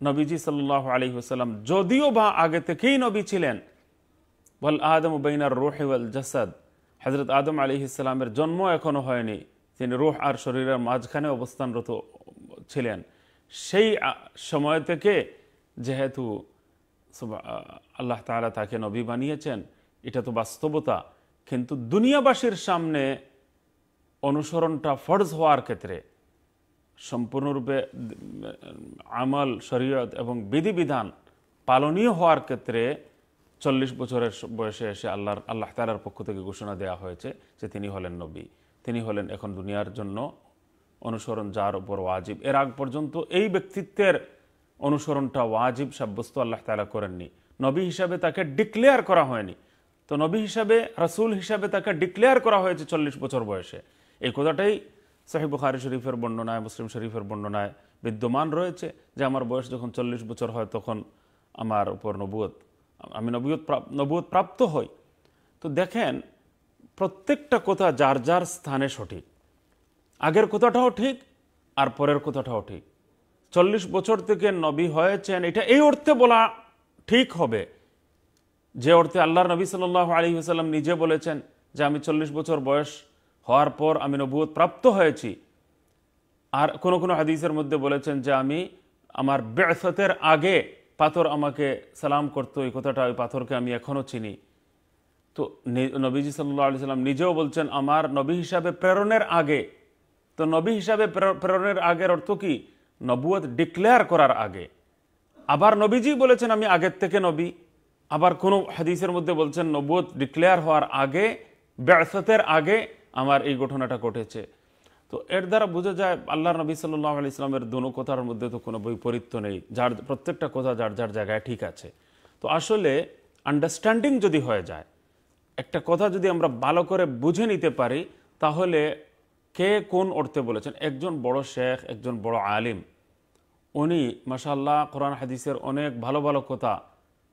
নবীজি সাল্লাহ আলহি ওসাল্লাম যদিও বা আগে থেকেই নবী ছিলেন, বল আদম উবাইনার রোহেওয়াল জাসাদ হজরত আদম আলী ইসলামের জন্ম এখনও হয়নি। তিনি রুহ আর শরীরের মাঝখানে অবস্থানরত ছিলেন। সেই সময় থেকে যেহেতু আল্লাহ তালা তাকে নবী বানিয়েছেন, এটা তো বাস্তবতা। কিন্তু দুনিয়াবাসীর সামনে অনুসরণটা ফরজ হওয়ার ক্ষেত্রে সম্পূর্ণরূপে আমল, শরীয়ত এবং বিধিবিধান পালনীয় হওয়ার ক্ষেত্রে চল্লিশ বছরের বয়সে এসে আল্লাহর, আল্লাহ তালার পক্ষ থেকে ঘোষণা দেওয়া হয়েছে যে তিনি হলেন নবী। তিনি হলেন এখন দুনিয়ার জন্য অনুসরণ যার উপর ওয়াজিব। এর আগ পর্যন্ত এই ব্যক্তিত্বের অনুসরণটা ওয়াজিব সাব্যস্ত আল্লাহ তালা করেননি। নবী হিসাবে তাকে ডিক্লেয়ার করা হয়নি। তো নবী হিসাবে, রাসুল হিসাবে তাকে ডিক্লেয়ার করা হয়েছে চল্লিশ বছর বয়সে। এই কথাটাই সাহেব বুখারি শরীফের বর্ণনায়, মুসলিম শরীফের বর্ণনায় বিদ্যমান রয়েছে যে আমার বয়স যখন চল্লিশ বছর হয় তখন আমার উপর নবুয়ত, আমি নবুয়ত নবুয়ত প্রাপ্ত হই। তো দেখেন প্রত্যেকটা কথা যার যার স্থানে সঠিক। আগের কথাটাও ঠিক, আর পরের কথাটাও ঠিক। চল্লিশ বছর থেকে নবী হয়েছেন, এটা এই অর্থে বলা ঠিক হবে। যে অর্থে আল্লাহ নবী সাল আলী সাল্লাম নিজে বলেছেন যে আমি চল্লিশ বছর বয়স হওয়ার পর আমি নবুয়ত প্রাপ্ত হয়েছি। আর কোনো কোনো হাদিসের মধ্যে বলেছেন যে আমি আমার ব্যসতের আগে পাথর আমাকে সালাম করতো, এই কথাটা ওই পাথরকে আমি এখনও চিনি। তো নবীজি সাল্লাহ আলি সাল্লাম নিজেও বলছেন, আমার নবী হিসাবে প্রেরণের আগে তো নবী হিসাবে প্রেরণের আগের অর্থ কি? নবুয়ত ডিক্লেয়ার করার আগে। আবার নবীজি বলেছেন, আমি আগের থেকে নবী। আবার কোনো হাদিসের মধ্যে বলছেন নবুয়ত ডিক্লেয়ার হওয়ার আগে ব্যর্থতের আগে আমার এই ঘটনাটা ঘটেছে। তো এর দ্বারা বোঝা যায় আল্লাহ নবী সাল্লাহ আলি ইসলামের দোনো কথার মধ্যে তো কোনো বৈপরীত্য নেই। যার প্রত্যেকটা কথা যার যার জায়গায় ঠিক আছে। তো আসলে আন্ডারস্ট্যান্ডিং যদি হয়ে যায় একটা কথা যদি আমরা ভালো করে বুঝে নিতে পারি, তাহলে কে কোন অর্থে বলেছেন? একজন বড় শেখ, একজন বড় আলিম। উনি মাসাল্লাহ কোরআন, হাদিসের অনেক ভালো ভালো কথা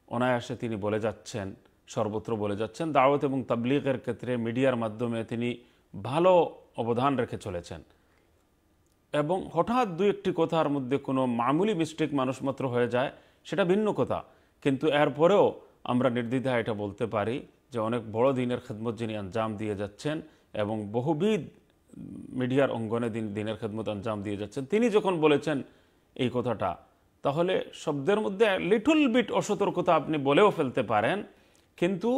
অনায়াসে তিনি বলে যাচ্ছেন, সর্বত্র বলে যাচ্ছেন। দাওয়াত এবং তাবলিগের ক্ষেত্রে, মিডিয়ার মাধ্যমে তিনি ভালো অবদান রেখে চলেছেন। এবং হঠাৎ দু একটি কথার মধ্যে কোনো মামুলি মিস্টেক মানুষ মাত্র হয়ে যায়, সেটা ভিন্ন কথা। কিন্তু এরপরেও আমরা নির্দ্বিধায় এটা বলতে পারি যে অনেক বড় দিনের খেদমত যিনি আঞ্জাম দিয়ে যাচ্ছেন এবং বহুবিধ মিডিয়ার অঙ্গনে দিন দিনের খেদমত আঞ্জাম দিয়ে যাচ্ছেন, তিনি যখন বলেছেন এই কথাটা, তাহলে শব্দের মধ্যে লিটল বিট অসতর্কতা আপনি বলেও ফেলতে পারেন, কিন্তু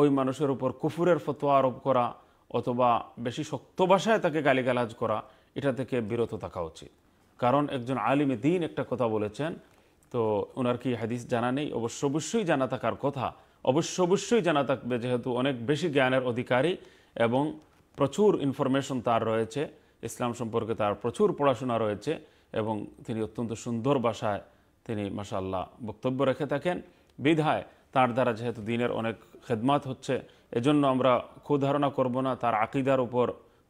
ওই মানুষের উপর কুফুরের ফতোয়া আরোপ করা অথবা বেশি শক্ত ভাষায় তাকে গালিগালাজ করা, এটা থেকে বিরত থাকা উচিত। কারণ একজন আলিমে দিন একটা কথা বলেছেন, তো ওনার কি হাদিস জানা নেই? অবশ্য অবশ্যই জানা থাকার কথা অবশ্য অবশ্যই জানা থাকবে যেহেতু অনেক বেশি জ্ঞানের অধিকারী এবং প্রচুর ইনফরমেশন তার রয়েছে, ইসলাম সম্পর্কে তার প্রচুর পড়াশোনা রয়েছে এবং তিনি অত্যন্ত সুন্দর ভাষায় তিনি মাসাল্লাহ বক্তব্য রেখে থাকেন। বিধায় তার দ্বারা যেহেতু দিনের অনেক খেদমাত হচ্ছে, এজন্য আমরা ক্ষুধারণা করব না, তার আকিদার উপর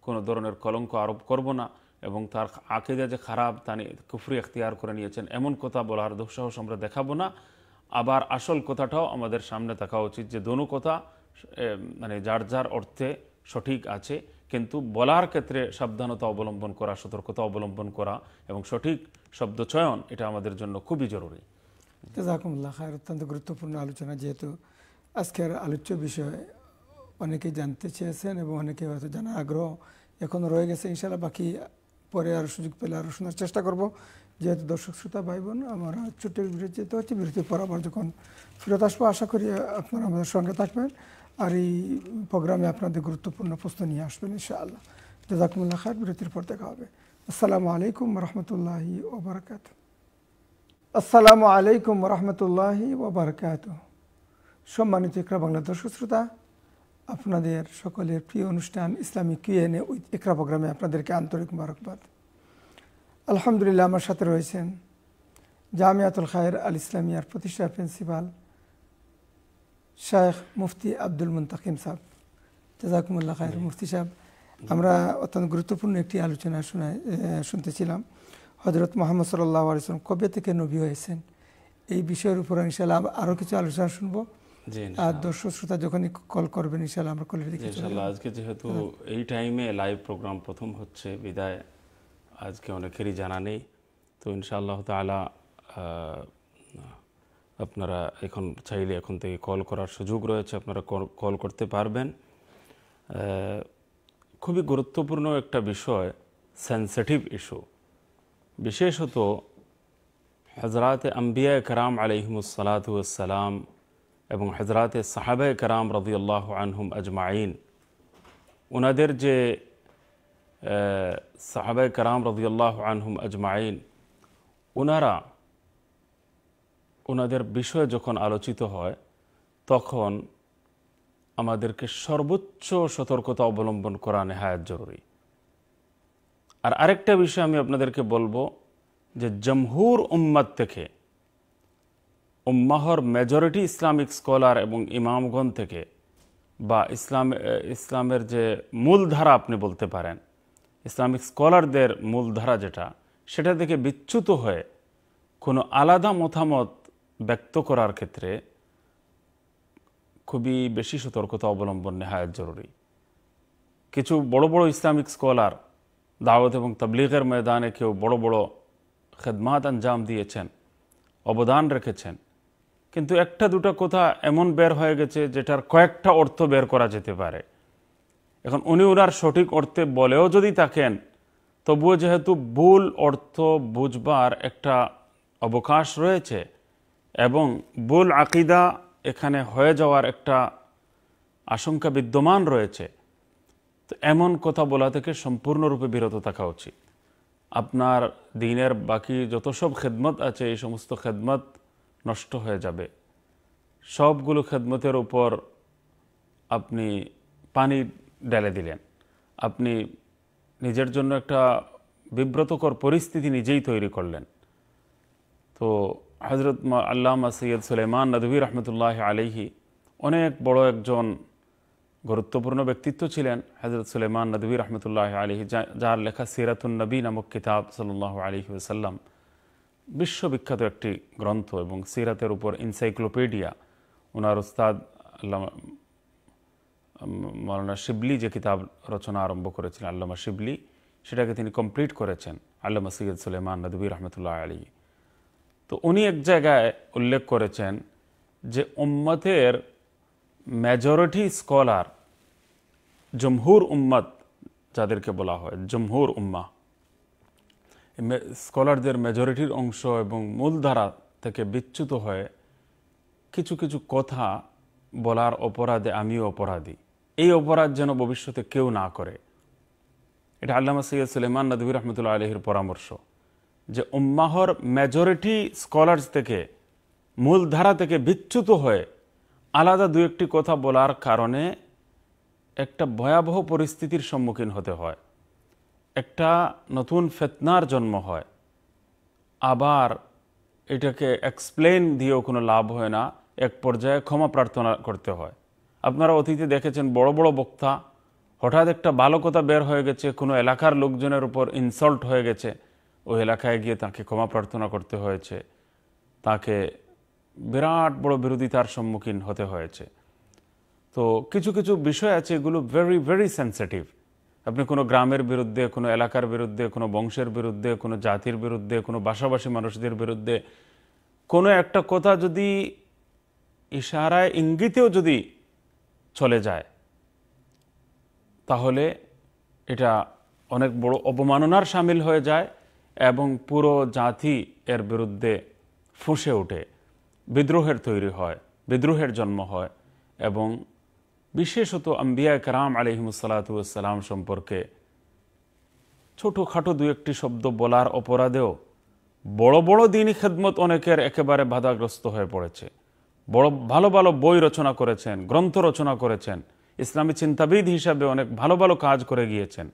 কোনো ধরনের কলঙ্ক আরোপ করব না এবং তার আকিদা যে খারাপ তা কুফরি এখতিয়ার করে নিয়েছেন, এমন কথা বলার দুঃসাহস আমরা দেখাবো না। আবার আসল কথাটাও আমাদের সামনে থাকা উচিত যে দোনো কথা মানে যার যার অর্থে সঠিক আছে, কিন্তু বলার ক্ষেত্রে সাবধানতা অবলম্বন করা, সতর্কতা অবলম্বন করা এবং সঠিক শব্দ চয়ন এটা আমাদের জন্য খুবই জরুরি। জাজাকুমুল্লাহ খায়ের অত্যন্ত গুরুত্বপূর্ণ আলোচনা যেহেতু আজকের আলোচ্য বিষয় অনেকে জানতে চেয়েছেন এবং অনেকে হয়তো জানার আগ্রহ এখনও রয়ে গেছে। ইনশাল্লাহ বাকি পরে আরও সুযোগ পেলে আরও শোনার চেষ্টা করব। যেহেতু দর্শক শ্রোতা ভাই বোন আমরা ছোট্ট বিরতি যেতে হচ্ছে বিরতির পর আবার যখন ফেরত আসব, আশা করি আপনারা আমাদের সঙ্গে থাকবেন আর এই প্রোগ্রামে আপনাদের গুরুত্বপূর্ণ প্রশ্ন নিয়ে আসবেন, ইনশাআল্লাহ। জাজাকুমুল্লাহ খায়ের বিরতির পর দেখা হবে। আসসালামু আলাইকুম রহমতুল্লাহি ওবরাকাত আসসালামু আলাইকুম রহমতুল্লাহি ওবরাকাত সম্মানিত ইকরা বাংলা দর্শক শ্রোতা, আপনাদের সকলের প্রিয় অনুষ্ঠান ইসলামিক কিউএনএ উইথ ইকরা প্রোগ্রামে আপনাদেরকে আন্তরিক মারকবাদ আলহামদুলিল্লাহ আমার সাথে রয়েছেন জামিয়াতুল খায়ের আল ইসলামিয়ার প্রতিষ্ঠার প্রিন্সিপাল শায়েখ মুফতি আব্দুল মুন্তাকিম সাহেব। জাজাকুমুল্লাহ খায়ের মুফতি সাহেব। আমরা অত্যন্ত গুরুত্বপূর্ণ একটি আলোচনা শোনায় শুনতেছিলাম। হজরত মোহাম্মদ সাল্লাহ আলিয়াল্লাম কবে থেকে নবী হয়েছেন? এই বিষয়ের উপর ইনশাল্লাহ আরও কিছু আলোচনা শুনব। আর দর্শক শ্রোতা যখনই কল করবেন ইনশাল্লাহ আমরা কলের দিকে ইনশাল্লাহ আজকে যেহেতু এই টাইমে লাইভ প্রোগ্রাম প্রথম হচ্ছে বিদায়। আজকে অনেকেরই জানা নেই। তো ইনশাআল্লাহ তালা আপনারা এখন চাইলে এখন থেকে কল করার সুযোগ রয়েছে, আপনারা কল করতে পারবেন। খুবই গুরুত্বপূর্ণ একটা বিষয় সেন্সিটিভ ইস্যু বিশেষত হজরাত আম্বিয়া করাম আলহিমসালাতাম এবং হজরাত সাহাবে করাম রদিয়াল্লাহ আনহুম আজমাইন ওনাদের যে সাহাবে করাম রদিয়াল্লাহ আনহুম আজমাইন ওনারা ওনাদের বিষয়ে যখন আলোচিত হয়, তখন আমাদেরকে সর্বোচ্চ সতর্কতা অবলম্বন করা নেহায়ত জরুরি। আর আরেকটা বিষয় আমি আপনাদেরকে বলব যে, জমহুর উম্মাদ থেকে, উম্মাহর মেজরিটি ইসলামিক স্কলার এবং ইমামগণ থেকে বা ইসলাম ইসলামের যে মূলধারা আপনি বলতে পারেন ইসলামিক স্কলারদের মূলধারা যেটা, সেটা থেকে বিচ্যুত হয়ে কোনো আলাদা মতামত ব্যক্ত করার ক্ষেত্রে খুবই বেশি সতর্কতা অবলম্বন নেহায়ত জরুরি। কিছু বড় বড় ইসলামিক স্কলার দাওয়াত এবং তবলিগের ময়দানে কেউ বড় বড় খেদমাত আঞ্জাম দিয়েছেন, অবদান রেখেছেন, কিন্তু একটা দুটো কথা এমন বের হয়ে গেছে যেটার কয়েকটা অর্থ বের করা যেতে পারে। এখন উনি ওনার সঠিক অর্থে বলেও যদি থাকেন, তবুও যেহেতু ভুল অর্থ বুঝবার একটা অবকাশ রয়েছে এবং ভুল আকিদা এখানে হয়ে যাওয়ার একটা আশঙ্কা বিদ্যমান রয়েছে, তো এমন কথা বলা থেকে সম্পূর্ণরূপে বিরত থাকা উচিত। আপনার দিনের বাকি যত সব খেদমত আছে, এই সমস্ত খেদমত নষ্ট হয়ে যাবে। সবগুলো খেদমতের উপর আপনি পানি ডেলে দিলেন। আপনি নিজের জন্য একটা বিব্রতকর পরিস্থিতি নিজেই তৈরি করলেন। তো হজরত আল্লামা সৈয়দ সুলেমান নদী রহমতুল্লাহ আলিহি অনেক বড় একজন গুরুত্বপূর্ণ ব্যক্তিত্ব ছিলেন। হজরত সুলেমান নদী রহমতুল্লাহ আলহি যার লেখা সিরাতুন্নবী নামক কিতাব সাল্লাহ আলহি ওসাল্লাম বিশ্ববিখ্যাত একটি গ্রন্থ এবং সিরাতের উপর ইনসাইক্লোপিডিয়া ওনার উস্তাদ আল্লামা মৌলানা শিবলি যে কিতাব রচনা আরম্ভ করেছিলেন, আল্লামা শিবলি, সেটাকে তিনি কমপ্লিট করেছেন, আল্লামা সৈয়দ সুলেমান নদী রহমতুল্লাহ আলী তো উনি এক জায়গায় উল্লেখ করেছেন যে উম্মতের মেজরিটি স্কলার জমহুর উম্মত যাদেরকে বলা হয়, জমহুর উম্মা স্কলারদের মেজরিটির অংশ এবং মূলধারা থেকে বিচ্যুত হয়ে কিছু কিছু কথা বলার অপরাধে আমিও অপরাধী। এই অপরাধ যেন ভবিষ্যতে কেউ না করে। এটা আল্লামা সৈয়দ সুলেমান নদী রহমতুল্লাহ আলহির পরামর্শ যে উম্মাহর মেজরিটি স্কলার্স থেকে, মূলধারা থেকে বিচ্যুত হয়ে আলাদা দু একটি কথা বলার কারণে একটা ভয়াবহ পরিস্থিতির সম্মুখীন হতে হয়। একটা নতুন ফেতনার জন্ম হয়। আবার এটাকে এক্সপ্লেন দিয়েও কোনো লাভ হয় না। এক পর্যায়ে ক্ষমা প্রার্থনা করতে হয়। আপনারা অতীতে দেখেছেন, বড় বড় বক্তা, হঠাৎ একটা ভালো কথা বের হয়ে গেছে, কোনো এলাকার লোকজনের উপর ইনসল্ট হয়ে গেছে। ওই এলাকায় গিয়ে তাকে ক্ষমা প্রার্থনা করতে হয়েছে। তাকে বিরাট বড় বিরোধিতার সম্মুখীন হতে হয়েছে। তো কিছু কিছু বিষয় আছে, এগুলো ভেরি ভেরি সেন্সিটিভ আপনি কোনো গ্রামের বিরুদ্ধে, কোনো এলাকার বিরুদ্ধে, কোনো বংশের বিরুদ্ধে, কোনো জাতির বিরুদ্ধে, কোনো বাসাবাসী মানুষদের বিরুদ্ধে কোনো একটা কথা যদি ইশারায়, ইঙ্গিতেও যদি চলে যায়। তাহলে এটা অনেক বড় অবমাননার সামিল হয়ে যায় এবং পুরো জাতি এর বিরুদ্ধে ফুঁসে ওঠে। বিদ্রোহের তৈরি হয়, বিদ্রোহের জন্ম হয় এবং বিশেষত আম্বিয়া কারাম আলহিমসাল্লাতাম সম্পর্কে ছোটোখাটো দু একটি শব্দ বলার অপরাধেও বড় বড় দিনই খেদমত অনেকের একেবারে বাধাগ্রস্ত হয়ে পড়েছে। বড়, ভালো ভালো বই রচনা করেছেন, গ্রন্থ রচনা করেছেন, ইসলামী চিন্তাবিদ হিসাবে অনেক ভালো ভালো কাজ করে গিয়েছেন।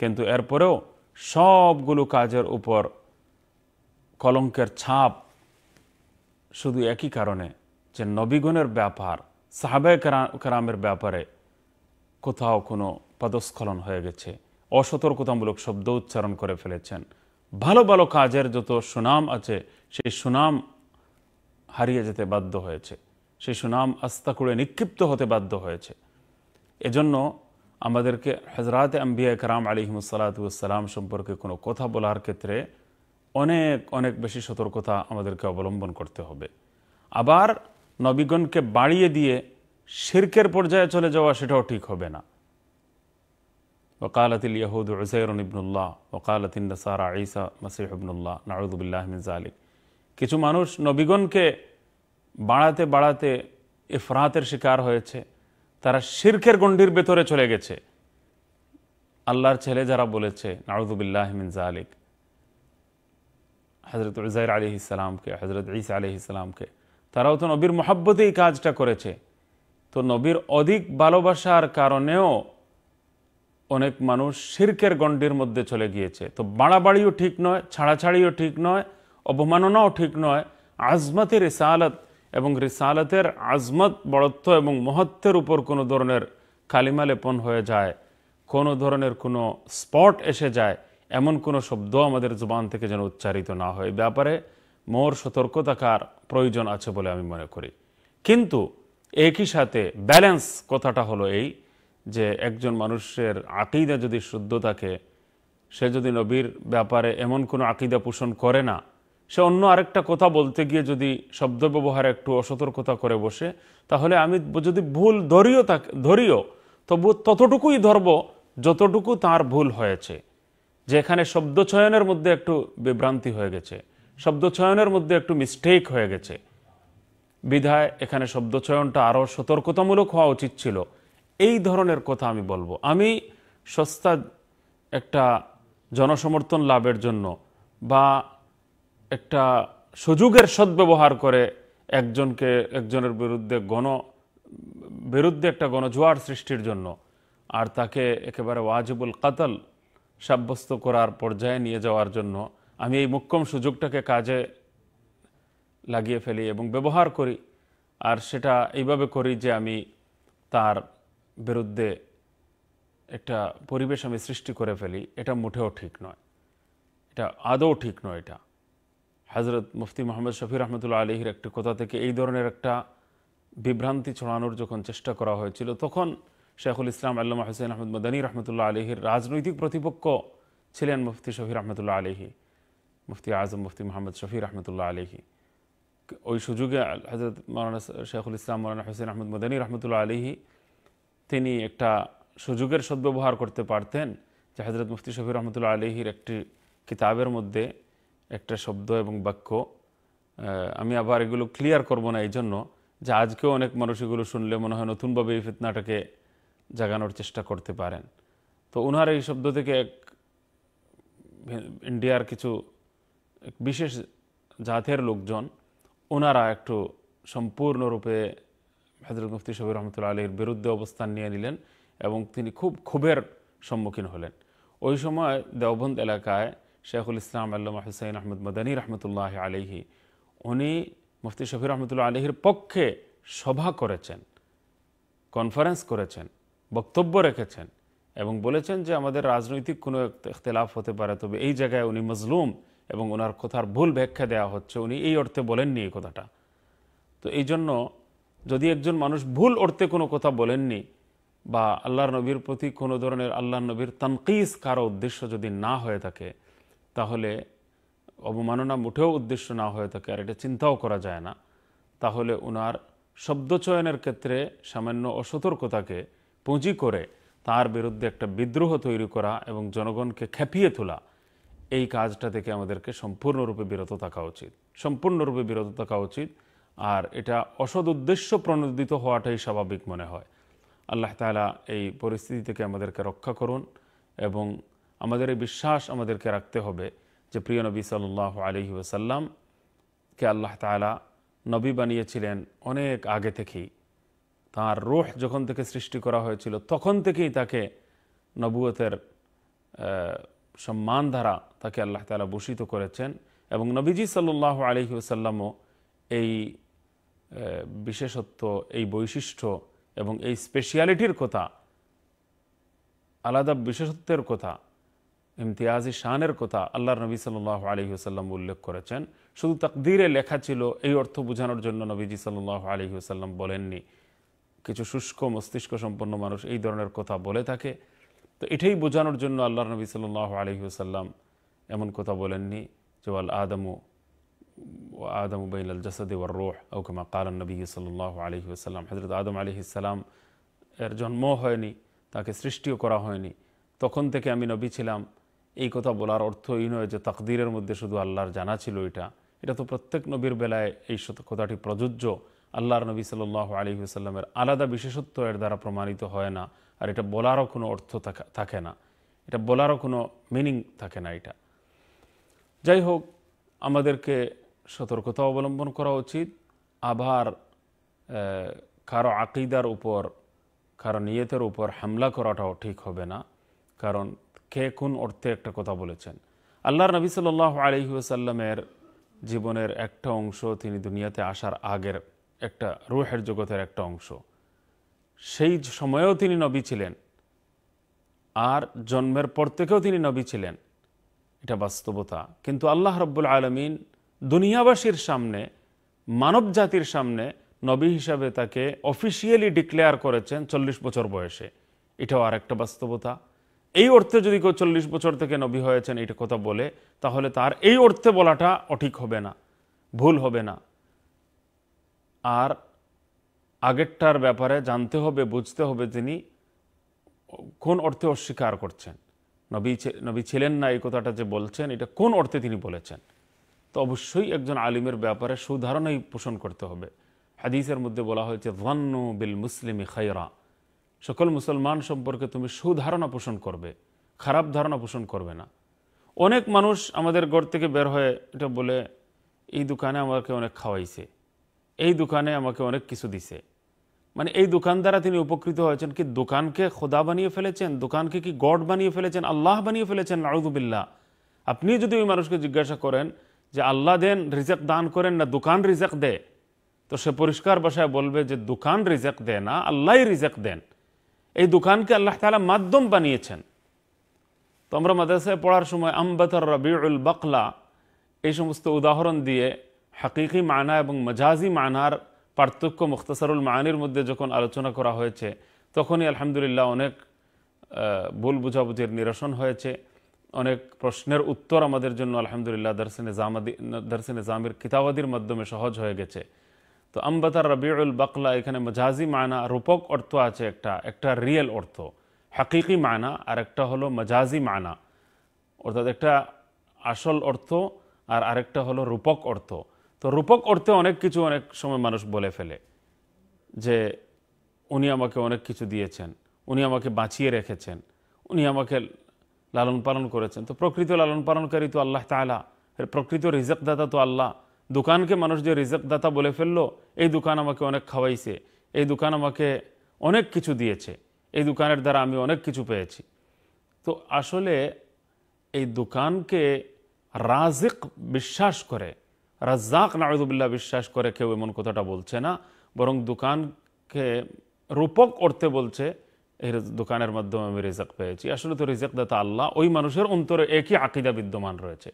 কিন্তু এরপরেও সবগুলো কাজের উপর কলঙ্কের ছাপ শুধু একই কারণে যে নবীগণের ব্যাপার, সাহাবায় কারামের ব্যাপারে কোথাও কোনো পদস্খলন হয়ে গেছে, অসতর্কতামূলক শব্দ উচ্চারণ করে ফেলেছেন। ভালো ভালো কাজের যত সুনাম আছে, সেই সুনাম হারিয়ে যেতে বাধ্য হয়েছে। সেই সুনাম আস্তা করে নিক্ষিপ্ত হতে বাধ্য হয়েছে। এজন্য আমাদেরকে হজরাত আম্বিয়া কারাম আলিহিমসাল্লাতাম সম্পর্কে কোনো কথা বলার ক্ষেত্রে অনেক অনেক বেশি সতর্কতা আমাদেরকে অবলম্বন করতে হবে। আবার নবীগণকে বাড়িয়ে দিয়ে শির্কের পর্যায়ে চলে যাওয়া সেটাও ঠিক হবে না। ওকালতিল ইয়াহুদ উজাইর ইবনুল্লাহ ওকালতিন নসারা ঈসা মসিহ ইবনুল্লাহ নাউদুবিল্লাহ মিনজালিক কিছু মানুষ নবীগণকে বাড়াতে বাড়াতে ইফরাতের শিকার হয়েছে। তারা শির্কের গণ্ডির ভেতরে চলে গেছে। আল্লাহর ছেলে যারা বলেছে নাউদুবিল্লাহ মিনজালিক হজরত উজাইর আলি ইসলামকে হজরত ঈসা আলি ইসলামকে তারাও তো নবীর মহাব্বতেই কাজটা করেছে। তো নবীর অধিক ভালোবাসার কারণেও অনেক মানুষ শির্কের গণ্ডির মধ্যে চলে গিয়েছে। তো বাড়াবাড়িও ঠিক নয়, ছাড়াছাড়িও ঠিক নয় অবমাননাও ঠিক নয়। আজমতের রিসালত এবং রিসালতের আজমত, বড়ত্ব এবং মহত্বের উপর কোনো ধরনের কালিমা লেপন হয়ে যায়। কোনো ধরনের কোনো স্পট এসে যায়, এমন কোনো শব্দ আমাদের জবান থেকে যেন উচ্চারিত না হয়। ব্যাপারে মোর সতর্ক থাকার প্রয়োজন আছে বলে আমি মনে করি। কিন্তু একই সাথে ব্যালেন্স কথাটা হলো এই যে একজন মানুষের আকিদা যদি শুদ্ধ থাকে, সে যদি নবীর ব্যাপারে এমন কোনো আকিদা পোষণ করে না সে অন্য আরেকটা কথা বলতে গিয়ে যদি শব্দ ব্যবহারে একটু অসতর্কতা করে বসে, তাহলে আমি যদি ভুল ধরিও তাকে ধরিও তবু ততটুকুই ধরব যতটুকু তার ভুল হয়েছে। যে এখানে শব্দ চয়নের মধ্যে একটু বিভ্রান্তি হয়ে গেছে, শব্দ চয়নের মধ্যে একটু মিস্টেক হয়ে গেছে। বিধায় এখানে শব্দ চয়নটা আরও সতর্কতামূলক হওয়া উচিত ছিল। এই ধরনের কথা আমি বলব। আমি সস্তা একটা জনসমর্থন লাভের জন্য বা একটা সুযোগের সদ্ব্যবহার করে একজনকে, একজনের বিরুদ্ধে গণ, বিরুদ্ধে একটা গণজোয়ার সৃষ্টির জন্য আর তাকে একেবারে ওয়াজিবুল কাতল সাব্যস্ত করার পর্যায়ে নিয়ে যাওয়ার জন্য আমি এই মুখ্যম সুযোগটাকে কাজে লাগিয়ে ফেলি এবং ব্যবহার করি। আর সেটা এইভাবে করি যে আমি তার বিরুদ্ধে একটা পরিবেশ আমি সৃষ্টি করে ফেলি। এটা মোটেও ঠিক নয়। এটা আদৌ ঠিক নয় এটা। হজরত মুফতি মোহাম্মদ শফির রহমতুল্লাহ আলহির একটি কথা থেকে এই ধরনের একটা বিভ্রান্তি ছড়ানোর যখন চেষ্টা করা হয়েছিল, তখন শেখুল ইসলাম আল্লামা হুসেন আহমদ মদানী রহমতুল্লাহ আলহির রাজনৈতিক প্রতিপক্ষ ছিলেন মুফতি শফির রহমতুল্লাহ আলহি মুফতি আজম, মুফতি মোহাম্মদ শফির রহমতুল্লাহ আলহি ওই সুযোগে হজরত মৌলানা শেখুল ইসলাম মৌলানা হুসেন আহমদ মদানী রহমতুল্লাহ আলহি তিনি একটা সুযোগের সদ্ব্যবহার করতে পারতেন যে হজরত মুফতি শফির রহমতুল্লাহ আলহির একটি কিতাবের মধ্যে একটা শব্দ এবং বাক্য আমি আবার এগুলো ক্লিয়ার করব না এই জন্য যে আজকেও অনেক মানুষ এগুলো শুনলে মনে হয় নতুনভাবে এই ফিতনাটাকে জাগানোর চেষ্টা করতে পারেন। তো ওনার এই শব্দ থেকে এক ইন্ডিয়ার কিছু বিশেষ জাতের লোকজন ওনারা একটু সম্পূর্ণরূপে হজরত মুফতি শবির রহমতুল্লা আলীর বিরুদ্ধে অবস্থান নিয়ে নিলেন এবং তিনি খুব ক্ষোভের সম্মুখীন হলেন। ওই সময় দেওবন্দ এলাকায় শেখুল ইসলাম, আল্লামা হুসাইন আহমদ মদানী রহমতুল্লাহ আলিহি উনি মুফতি শফির রহমতুল্লাহ আলহির পক্ষে সভা করেছেন কনফারেন্স করেছেন, বক্তব্য রেখেছেন এবং বলেছেন যে আমাদের রাজনৈতিক কোনো ইখতলাফ হতে পারে, তবে এই জায়গায় উনি মজলুম এবং ওনার কথার ভুল ব্যাখ্যা দেওয়া হচ্ছে, উনি এই অর্থে বলেননি এই কথাটা। তো এই জন্য যদি একজন মানুষ ভুল অর্থে কোনো কথা বলেননি বা আল্লাহর নবীর প্রতি কোনো ধরনের আল্লাহ নবীর তানকিস কারও উদ্দেশ্য যদি না হয়ে থাকে তাহলে অবমাননা মুঠেও উদ্দেশ্য না হয়ে থাকে আর এটা চিন্তাও করা যায় না। তাহলে ওনার শব্দচয়নের ক্ষেত্রে সামান্য অসতর্কতাকে পুঁজি করে তার বিরুদ্ধে একটা বিদ্রোহ তৈরি করা এবং জনগণকে খেপিয়ে তোলা, এই কাজটা থেকে আমাদেরকে সম্পূর্ণরূপে বিরত থাকা উচিত। সম্পূর্ণরূপে বিরত থাকা উচিত আর এটা অসৎ উদ্দেশ্য প্রণোদিত হওয়াটাই স্বাভাবিক মনে হয়। আল্লাহ তালা এই পরিস্থিতি থেকে আমাদেরকে রক্ষা করুন এবং আমাদের এই বিশ্বাস আমাদেরকে রাখতে হবে যে প্রিয় নবী সাল্লাহ আলহি ওসাল্লামকে আল্লাহ তালা নবী বানিয়েছিলেন অনেক আগে থেকেই। তার রুহ যখন থেকে সৃষ্টি করা হয়েছিল, তখন থেকেই তাকে নবুয়তের সম্মান দ্বারা তাকে আল্লাহ তালা ভূষিত করেছেন এবং নবীজি সাল্লাহ আলহি ওসাল্লামও এই বিশেষত্ব, এই বৈশিষ্ট্য এবং এই স্পেশিয়ালিটির কথা, আলাদা বিশেষত্বের কথা ইমতিয়াজি শানের কথা আল্লাহর নবী সাল্লাহ আলহি আসাল্লাম উল্লেখ করেছেন। শুধু তাকদিরে লেখা ছিল, এই অর্থ বোঝানোর জন্য নবীজি সাল্লাহ আলহি আসাল্লাম বলেননি। কিছু শুষ্ক মস্তিষ্ক সম্পন্ন মানুষ এই ধরনের কথা বলে থাকে। তো এটাই বোঝানোর জন্য আল্লাহর নবী সাল্লাহ আলহি আসাল্লাম এমন কথা বলেননি যে আল আদমু আদম বাইন আল জাসাদ ওয়ার রোহ ওকমা কালান নবী সাল্লাহ আলহি আসাল্লাম হজরত আদম আলহি ইসাল্লাম এর জন্ম হয়নি, তাকে সৃষ্টিও করা হয়নি। তখন থেকে আমি নবী ছিলাম। এই কথা বলার অর্থ এই নয় যে তাকদিরের মধ্যে শুধু আল্লাহর জানা ছিল এটা। এটা তো প্রত্যেক নবীর বেলায় এই কথাটি প্রযোজ্য। আল্লাহর নবী সাল্লাহ আলী আলাদা বিশেষত্ব এর দ্বারা প্রমাণিত হয় না, আর এটা বলারও কোনো অর্থ থাকে না। এটা বলারও কোনো মিনিং থাকে না এটা। যাই হোক, আমাদেরকে সতর্কতা অবলম্বন করা উচিত। আবার কারও আকিদার উপর, কারও নিয়তের উপর হামলা করাটাও ঠিক হবে না। কারণ কে কোন অর্থে একটা কথা বলেছেন। আল্লাহর নবী সাল আলহি আসাল্লামের জীবনের একটা অংশ তিনি দুনিয়াতে আসার আগের একটা রুহের জগতের একটা অংশ। সেই সময়েও তিনি নবী ছিলেন। আর জন্মের পর থেকেও তিনি নবী ছিলেন। এটা বাস্তবতা। কিন্তু আল্লাহ রব্বুল আলমিন দুনিয়াবাসীর সামনে মানব জাতির সামনে নবী হিসাবে তাকে অফিসিয়ালি ডিক্লেয়ার করেছেন চল্লিশ বছর বয়সে। এটাও আর একটা বাস্তবতা। এই অর্থে যদি কেউ চল্লিশ বছর থেকে নবী হয়েছেন এটা কথা বলে, তাহলে তার এই অর্থে বলাটা অঠিক হবে না, ভুল হবে না। আর আগেরটার ব্যাপারে জানতে হবে, বুঝতে হবে তিনি কোন অর্থে অস্বীকার করছেন। নবী নবী ছিলেন না, এই কথাটা যে বলছেন, এটা কোন অর্থে তিনি বলেছেন? তো অবশ্যই একজন আলিমের ব্যাপারে সুধারণাই পোষণ করতে হবে। হাদিসের মধ্যে বলা হয়েছে ভান্নু বিল মুসলিমি খাইরা সকল মুসলমান সম্পর্কে তুমি সুধারণা পোষণ করবে, খারাপ ধারণা পোষণ করবে না। অনেক মানুষ আমাদের গড় থেকে বের হয়ে এটা বলে, এই দোকানে আমাকে অনেক খাওয়াইছে, এই দোকানে আমাকে অনেক কিছু দিছে। মানে এই দোকান দ্বারা তিনি উপকৃত হয়েছেন কি, দোকানকে খোদা বানিয়ে ফেলেছেন, দোকানকে কি গড বানিয়ে ফেলেছেন, আল্লাহ বানিয়ে ফেলেছেন নাউদুবিল্লাহ আপনি যদি ওই মানুষকে জিজ্ঞাসা করেন যে, আল্লাহ দেন রিজেক দান করেন না, দোকান রিজেক দেয় তো সে পরিষ্কার ভাষায় বলবে যে, দোকান রিজেক দেয় না আল্লাহ রিজেক দেন। এই দোকানকে আল্লাহ তালা মাধ্যম বানিয়েছেন। তো আমরা মাদ্রাসায় পড়ার সময় আম্বাতর রবিউল বকলা এই সমস্ত উদাহরণ দিয়ে হাকিকি মানা এবং মজাজি মানার পার্থক্য মুখতাসারুল মানির মধ্যে যখন আলোচনা করা হয়েছে, তখনই আলহামদুলিল্লাহ অনেক ভুল বুঝাবুঝির নিরসন হয়েছে। অনেক প্রশ্নের উত্তর আমাদের জন্য আলহামদুলিল্লাহ দর্শনে জামাদি দর্শনে জামির কিতাবাদির মাধ্যমে সহজ হয়ে গেছে। তো আম্বাতার রবিউল বাকলা এখানে মজাজি মানা রূপক অর্থ আছে একটা একটা রিয়েল অর্থ। হাকিকি মানা আর একটা হলো মজাজি মানা। অর্থাৎ একটা আসল অর্থ আর আরেকটা হলো রূপক অর্থ। তো রূপক অর্থে অনেক কিছু অনেক সময় মানুষ বলে ফেলে যে, উনি আমাকে অনেক কিছু দিয়েছেন, উনি আমাকে বাঁচিয়ে রেখেছেন, উনি আমাকে লালন পালন করেছেন। তো প্রকৃত লালন পালনকারী তো আল্লাহ তালা প্রকৃত রিজকদাতা তো আল্লাহ। দোকানকে মানুষ যে রিজকদাতা বলে ফেলল, এই দোকান আমাকে অনেক খাওয়াইছে, এই দোকান আমাকে অনেক কিছু দিয়েছে, এই দোকানের দ্বারা আমি অনেক কিছু পেয়েছি। তো আসলে এই দোকানকে রাজিক বিশ্বাস করে, রাজ্জাক নাউদুবিল্লাহ বিশ্বাস করে কেউ এমন কথাটা বলছে না, বরং দোকানকে রূপক অর্থে বলছে, এই দোকানের মাধ্যমে আমি রিজাক পেয়েছি। আসলে তো রিজাক দাতা আল্লাহ, ওই মানুষের অন্তরে একই আকিদা বিদ্যমান রয়েছে।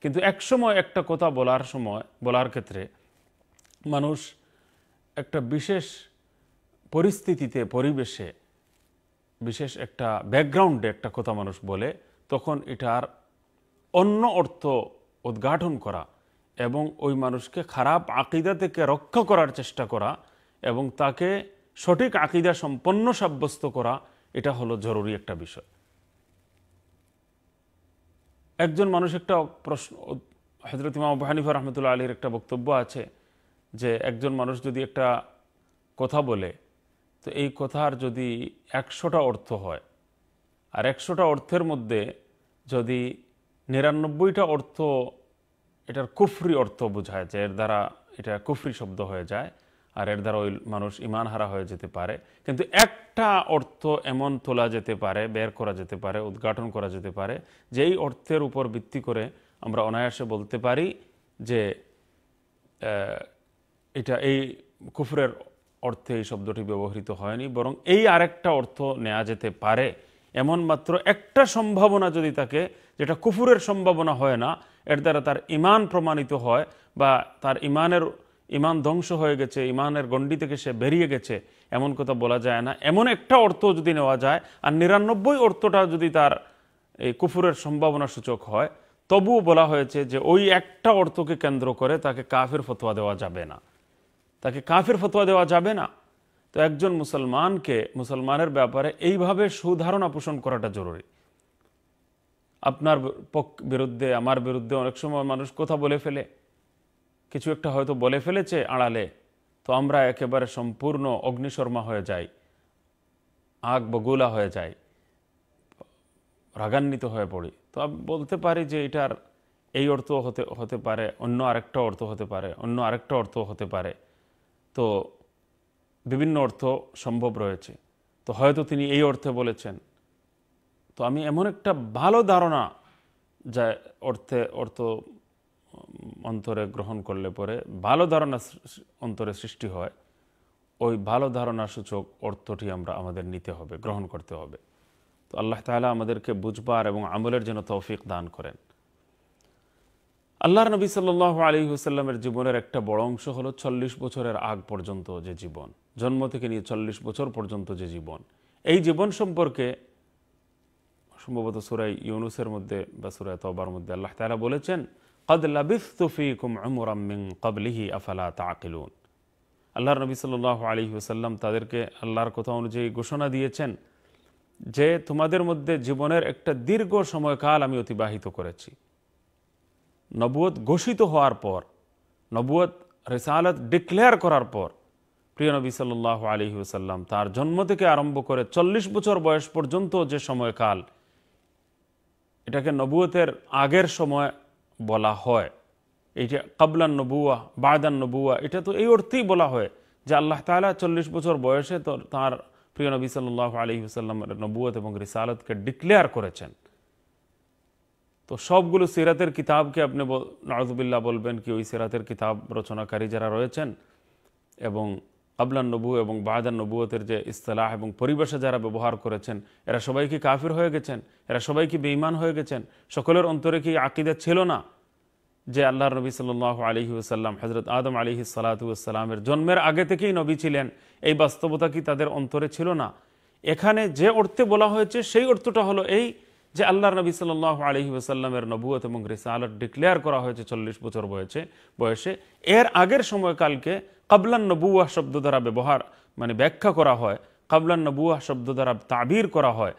কিন্তু একসময় একটা কথা বলার সময়, বলার ক্ষেত্রে মানুষ একটা বিশেষ পরিস্থিতিতে, পরিবেশে বিশেষ একটা ব্যাকগ্রাউন্ডে একটা কথা মানুষ বলে, তখন এটার অন্য অর্থ উদ্ঘাটন করা এবং ওই মানুষকে খারাপ আকিদা থেকে রক্ষা করার চেষ্টা করা এবং তাকে সঠিক আকিদা সম্পন্ন সাব্যস্ত করা, এটা হলো জরুরি একটা বিষয়। একজন মানুষ একটা প্রশ্ন হজরত ইমাম আবু হানিফা রহমতুল্লাহ আলীর একটা বক্তব্য আছে যে একজন মানুষ যদি একটা কথা বলে, তো এই কথার যদি একশোটা অর্থ হয়, আর একশোটা অর্থের মধ্যে যদি নিরানব্বইটা অর্থ এটার কুফরি অর্থ বোঝায়, যে এর দ্বারা এটা কুফরি শব্দ হয়ে যায় আর এর দ্বারা ওই মানুষ ইমান হারা হয়ে যেতে পারে। কিন্তু একটা অর্থ এমন তোলা যেতে পারে, বের করা যেতে পারে, উদ্ঘাটন করা যেতে পারে, যেই অর্থের উপর ভিত্তি করে আমরা অনায়াসে বলতে পারি যে এটা এই কুফরের অর্থে এই শব্দটি ব্যবহৃত হয়নি, বরং এই আরেকটা অর্থ নেওয়া যেতে পারে। এমন মাত্র একটা সম্ভাবনা যদি থাকে, যেটা কুফুরের সম্ভাবনা হয় না, এর দ্বারা তার ইমান প্রমাণিত হয় বা তার ইমানের ইমান ধ্বংস হয়ে গেছে, ইমানের গণ্ডি থেকে সে বেরিয়ে গেছে, এমন কথা বলা যায় না। এমন একটা অর্থ যদি নেওয়া যায়, আর নিরানব্বই অর্থটা যদি তার এই কুফুরের সম্ভাবনা সূচক হয়, তবুও বলা হয়েছে যে ওই একটা অর্থকে কেন্দ্র করে তাকে কাফের ফতোয়া দেওয়া যাবে না। তাকে কাফের ফতোয়া দেওয়া যাবে না। তো একজন মুসলমানকে, মুসলমানের ব্যাপারে এইভাবে সুধারণা পোষণ করাটা জরুরি। আপনার বিরুদ্ধে, আমার বিরুদ্ধে অনেক সময় মানুষ কথা বলে ফেলে। কিছু একটা হয়তো বলে ফেলেছে আড়ালে, তো আমরা একেবারে সম্পূর্ণ অগ্নিশর্মা হয়ে যাই, আগ বগুলা হয়ে যায় রাগান্বিত হয়ে পড়ি। তো আমি বলতে পারি যে এটার এই অর্থ হতে হতে পারে, অন্য আরেকটা অর্থ হতে পারে, অন্য আরেকটা অর্থ হতে পারে। তো বিভিন্ন অর্থ সম্ভব রয়েছে। তো হয়তো তিনি এই অর্থে বলেছেন। তো আমি এমন একটা ভালো ধারণা যা অর্থে, অর্থ অন্তরে গ্রহণ করলে পরে ভালো ধারণা অন্তরে সৃষ্টি হয়, ওই ভালো ধারণা সূচক অর্থটি আমরা আমাদের নিতে হবে, গ্রহণ করতে হবে। তো আল্লাহ তালা আমাদেরকে বুঝবার এবং আমলের জন্য তৌফিক দান করেন। আল্লাহর নবী সাল আলী হুসাল্লামের জীবনের একটা বড় অংশ হলো চল্লিশ বছরের আগ পর্যন্ত যে জীবন, জন্ম থেকে নিয়ে চল্লিশ বছর পর্যন্ত যে জীবন। এই জীবন সম্পর্কে সম্ভবত সুরাই ইউনুসের মধ্যে বা সুরাই তবার মধ্যে আল্লাহ তালা বলেছেন কদ লাবিফিকুম আমরামিং কবলিহি আফালা তাকিলুন আল্লাহর নবী সাল আলী হুসাল্লাম তাদেরকে আল্লাহর কথা অনুযায়ী ঘোষণা দিয়েছেন যে, তোমাদের মধ্যে জীবনের একটা দীর্ঘ সময়কাল আমি অতিবাহিত করেছি। নবুয়ত ঘোষিত হওয়ার পর নবুয়ত রেসালত ডিক্লেয়ার করার পর, প্রিয় নবী সাল্লাহ আলী হুসাল্লাম তার জন্ম থেকে আরম্ভ করে চল্লিশ বছর বয়স পর্যন্ত যে সময়কাল, এটাকে নবুয়তের আগের সময় বলা হয়। এইটা কাবলান নবুয়া বায়দান নবুয়া এটা তো এই অর্থেই বলা হয় যে আল্লাহ তালা চল্লিশ বছর বয়সে তো তাঁর প্রিয় নবী সাল্লাহ আলী হুসাল্লামের নবুয়ত এবং রিসালতকে ডিক্লেয়ার করেছেন। তো সবগুলো সিরাতের কিতাবকে আপনি নওয়াজবিল্লা বলবেন কি ওই সিরাতের কিতাব রচনাকারী যারা রয়েছেন এবং কাবলান নবু এবং বায়দান নবুয়তের যে ইস্তলাহ এবং পরিবেশে যারা ব্যবহার করেছেন, এরা সবাই কি কাফির হয়ে গেছেন? এরা সবাই কি বেঈমান হয়ে গেছেন? সকলের অন্তরে কি আকিদা ছিল না? যে আল্লাহ নবী সাল আলহি আসাল্লাম হজরত আদম আলিহি সালাতামের জন্মের আগে থেকেই নবী ছিলেন, এই বাস্তবতা কি তাদের অন্তরে ছিল না? এখানে যে অর্থে বলা হয়েছে, সেই অর্থটা হলো এই যে আল্লাহ নবী সাল আলহি আসাল্লামের নবুয়ত এবং রিসালত ডিক্লেয়ার করা হয়েছে চল্লিশ বছর বয়সে বয়সে। এর আগের সময়কালকে কাবলান নবুয়া শব্দ দ্বারা ব্যবহার মানে ব্যাখ্যা করা হয়। কাবলান নবুয়া শব্দ দ্বারা তাবির করা হয়।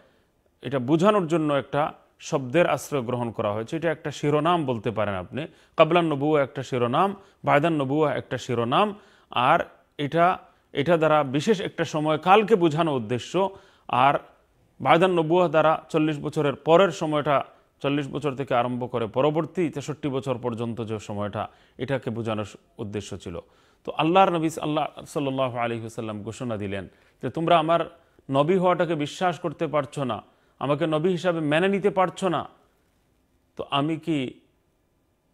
এটা বোঝানোর জন্য একটা শব্দের আশ্রয় গ্রহণ করা হয়েছে। এটা একটা শিরোনাম বলতে পারেন আপনি। কাবলান নবুয়া একটা শিরোনাম, বায়দান নবুয়া একটা শিরোনাম। আর এটা এটা দ্বারা বিশেষ একটা সময় কালকে বোঝানো উদ্দেশ্য। আর বায়দান নবুয়া দ্বারা চল্লিশ বছরের পরের সময়টা, চল্লিশ বছর থেকে আরম্ভ করে পরবর্তী তেষট্টি বছর পর্যন্ত যে সময়টা, এটাকে বোঝানোর উদ্দেশ্য ছিল। তো আল্লাহর নবী আল্লাহ সাল্লাহ আলী হুসাল্লাম ঘোষণা দিলেন যে, তোমরা আমার নবী হওয়াটাকে বিশ্বাস করতে পারছ না, আমাকে নবী হিসাবে মেনে নিতে পারছ না। তো আমি কি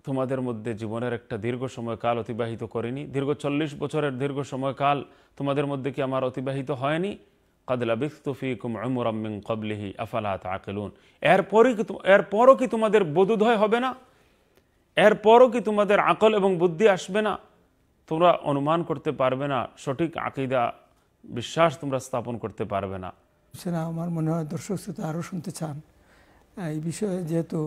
তোমাদের মধ্যে জীবনের একটা দীর্ঘ সময়কাল অতিবাহিত করিনি? দীর্ঘ চল্লিশ বছরের দীর্ঘ সময়কাল তোমাদের মধ্যে কি আমার অতিবাহিত হয়নি? কাদলা বিস্তুফিকুম আমরাম্মিং কবলিহি এরপরই কি এরপরও কি তোমাদের বোধোদয় হবে না? এরপরও কি তোমাদের আকল এবং বুদ্ধি আসবে না? তোমরা অনুমান করতে পারবে না সঠিক আকিদা বিশ্বাস তোমরা স্থাপন করতে পারবে না। সেটা আমার মনে হয় দর্শক শ্রোতা আরও শুনতে চান। এই বিষয়ে যেহেতু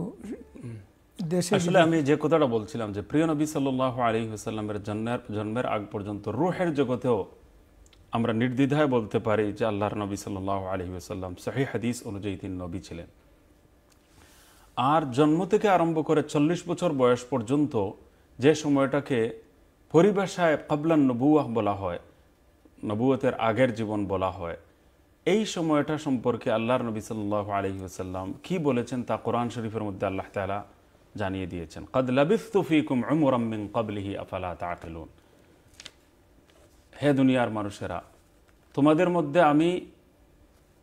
দেশে আসলে আমি যে কথাটা বলছিলাম যে প্রিয় নবী সাল্লাহ আলী হুসাল্লামের জন্মের জন্মের আগ পর্যন্ত রুহের জগতেও আমরা নির্দ্বিধায় বলতে পারি যে আল্লাহর নবী সাল্লাহ আলী হুসাল্লাম সহি হাদিস অনুযায়ী তিনি নবী ছিলেন। আর জন্ম থেকে আরম্ভ করে চল্লিশ বছর বয়স পর্যন্ত যে সময়টাকে পরিভাষায় কাবলান নবুয়াহ বলা হয় নবুয়তের আগের জীবন বলা হয়, এই সময়টা সম্পর্কে আল্লাহর নবী সাল্লাহ আলহি আসাল্লাম কি বলেছেন তা কোরআন শরীফের মধ্যে আল্লাহ তালা জানিয়ে দিয়েছেন। কদ লাবিফতুফিকুম উমরাম্মিন কবলিহি আফালা তাকিলুন হে দুনিয়ার মানুষেরা, তোমাদের মধ্যে আমি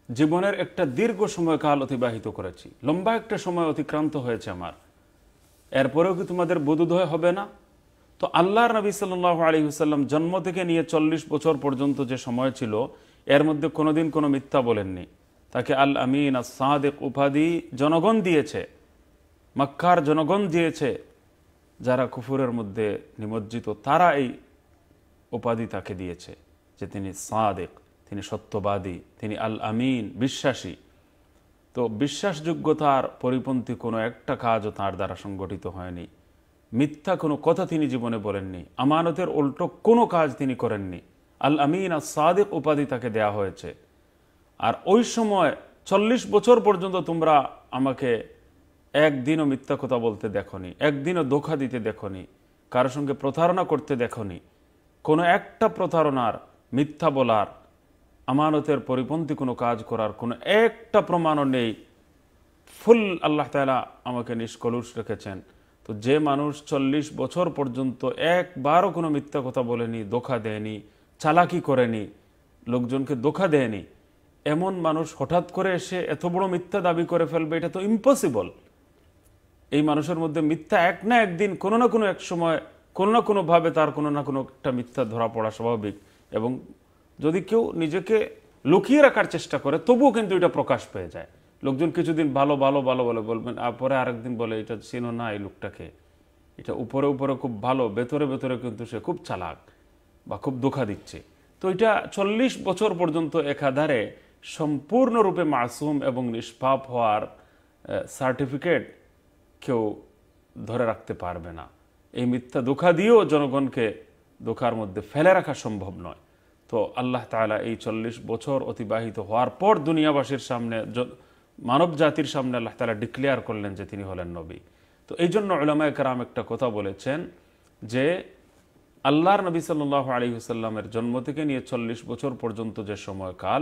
জীবনের একটা দীর্ঘ সময়কাল অতিবাহিত করেছি। লম্বা একটা সময় অতিক্রান্ত হয়েছে আমার। এরপরেও কি তোমাদের বোধোদয় হবে না? তো আল্লাহর নবী সাল্লাহ আলী হুসাল্লাম জন্ম থেকে নিয়ে চল্লিশ বছর পর্যন্ত যে সময় ছিল, এর মধ্যে কোনোদিন কোনো মিথ্যা বলেননি। তাকে আল আমিন সাদেক উপাধি জনগণ দিয়েছে, মক্কার জনগণ দিয়েছে, যারা কুফুরের মধ্যে নিমজ্জিত। তারা এই উপাধি তাকে দিয়েছে যে তিনি সাদেক, তিনি সত্যবাদী, তিনি আল আমিন, বিশ্বাসী। তো বিশ্বাসযোগ্যতার পরিপন্থী কোনো একটা কাজও তার দ্বারা সংগঠিত হয়নি। মিথ্যা কোনো কথা তিনি জীবনে বলেননি। আমানতের উল্টো কোনো কাজ তিনি করেননি। আল আমিন আর সাদেক উপাধি তাকে দেয়া হয়েছে। আর ওই সময় চল্লিশ বছর পর্যন্ত তোমরা আমাকে একদিনও মিথ্যা কথা বলতে দেখনি, একদিনও ধোকা দিতে দেখনি কারোর সঙ্গে প্রতারণা করতে দেখনি। কোনো একটা প্রতারণার, মিথ্যা বলার, আমানতের পরিপন্থী কোনো কাজ করার কোনো একটা প্রমাণও নেই। ফুল আল্লাহ তালা আমাকে নিষ্কলুষ রেখেছেন। তো যে মানুষ চল্লিশ বছর পর্যন্ত একবারও কোনো মিথ্যা কথা বলেনি দোখা দেয়নি, চালাকি করেনি, লোকজনকে দোখা দেয়নি, এমন মানুষ হঠাৎ করে এসে এত বড় মিথ্যা দাবি করে ফেলবে, এটা তো ইম্পসিবল এই মানুষের মধ্যে মিথ্যা এক না একদিন কোনো না কোনো এক সময় কোনো না কোনোভাবে তার কোনো না কোনো একটা মিথ্যা ধরা পড়া স্বাভাবিক। এবং যদি কেউ নিজেকে লুকিয়ে রাখার চেষ্টা করে, তবুও কিন্তু এটা প্রকাশ পেয়ে যায়। লোকজন কিছুদিন ভালো ভালো ভালো বলে, বলবেন, আর পরে আরেকদিন বলে, এটা চিনো না এই লোকটাকে। এটা উপরে উপরে খুব ভালো, ভেতরে ভেতরে কিন্তু সে খুব চালাক বা খুব ধোকা দিচ্ছে। তো এটা চল্লিশ বছর পর্যন্ত একাধারে সম্পূর্ণরূপে মাসুম এবং নিষ্পাপ হওয়ার সার্টিফিকেট কেউ ধরে রাখতে পারবে না। এই মিথ্যা ধোকা দিয়েও জনগণকে ধোকার মধ্যে ফেলে রাখা সম্ভব নয়। তো আল্লাহ তালা এই চল্লিশ বছর অতিবাহিত হওয়ার পর দুনিয়াবাসীর সামনে মানব জাতির সামনে আল্লাহ তালা ডিক্লেয়ার করলেন যে তিনি হলেন নবী। তো এই জন্য ওলামায় কারাম একটা কথা বলেছেন যে আল্লাহর নবী সাল্লাহ আলী হুসাল্লামের জন্ম থেকে নিয়ে চল্লিশ বছর পর্যন্ত যে সময়কাল,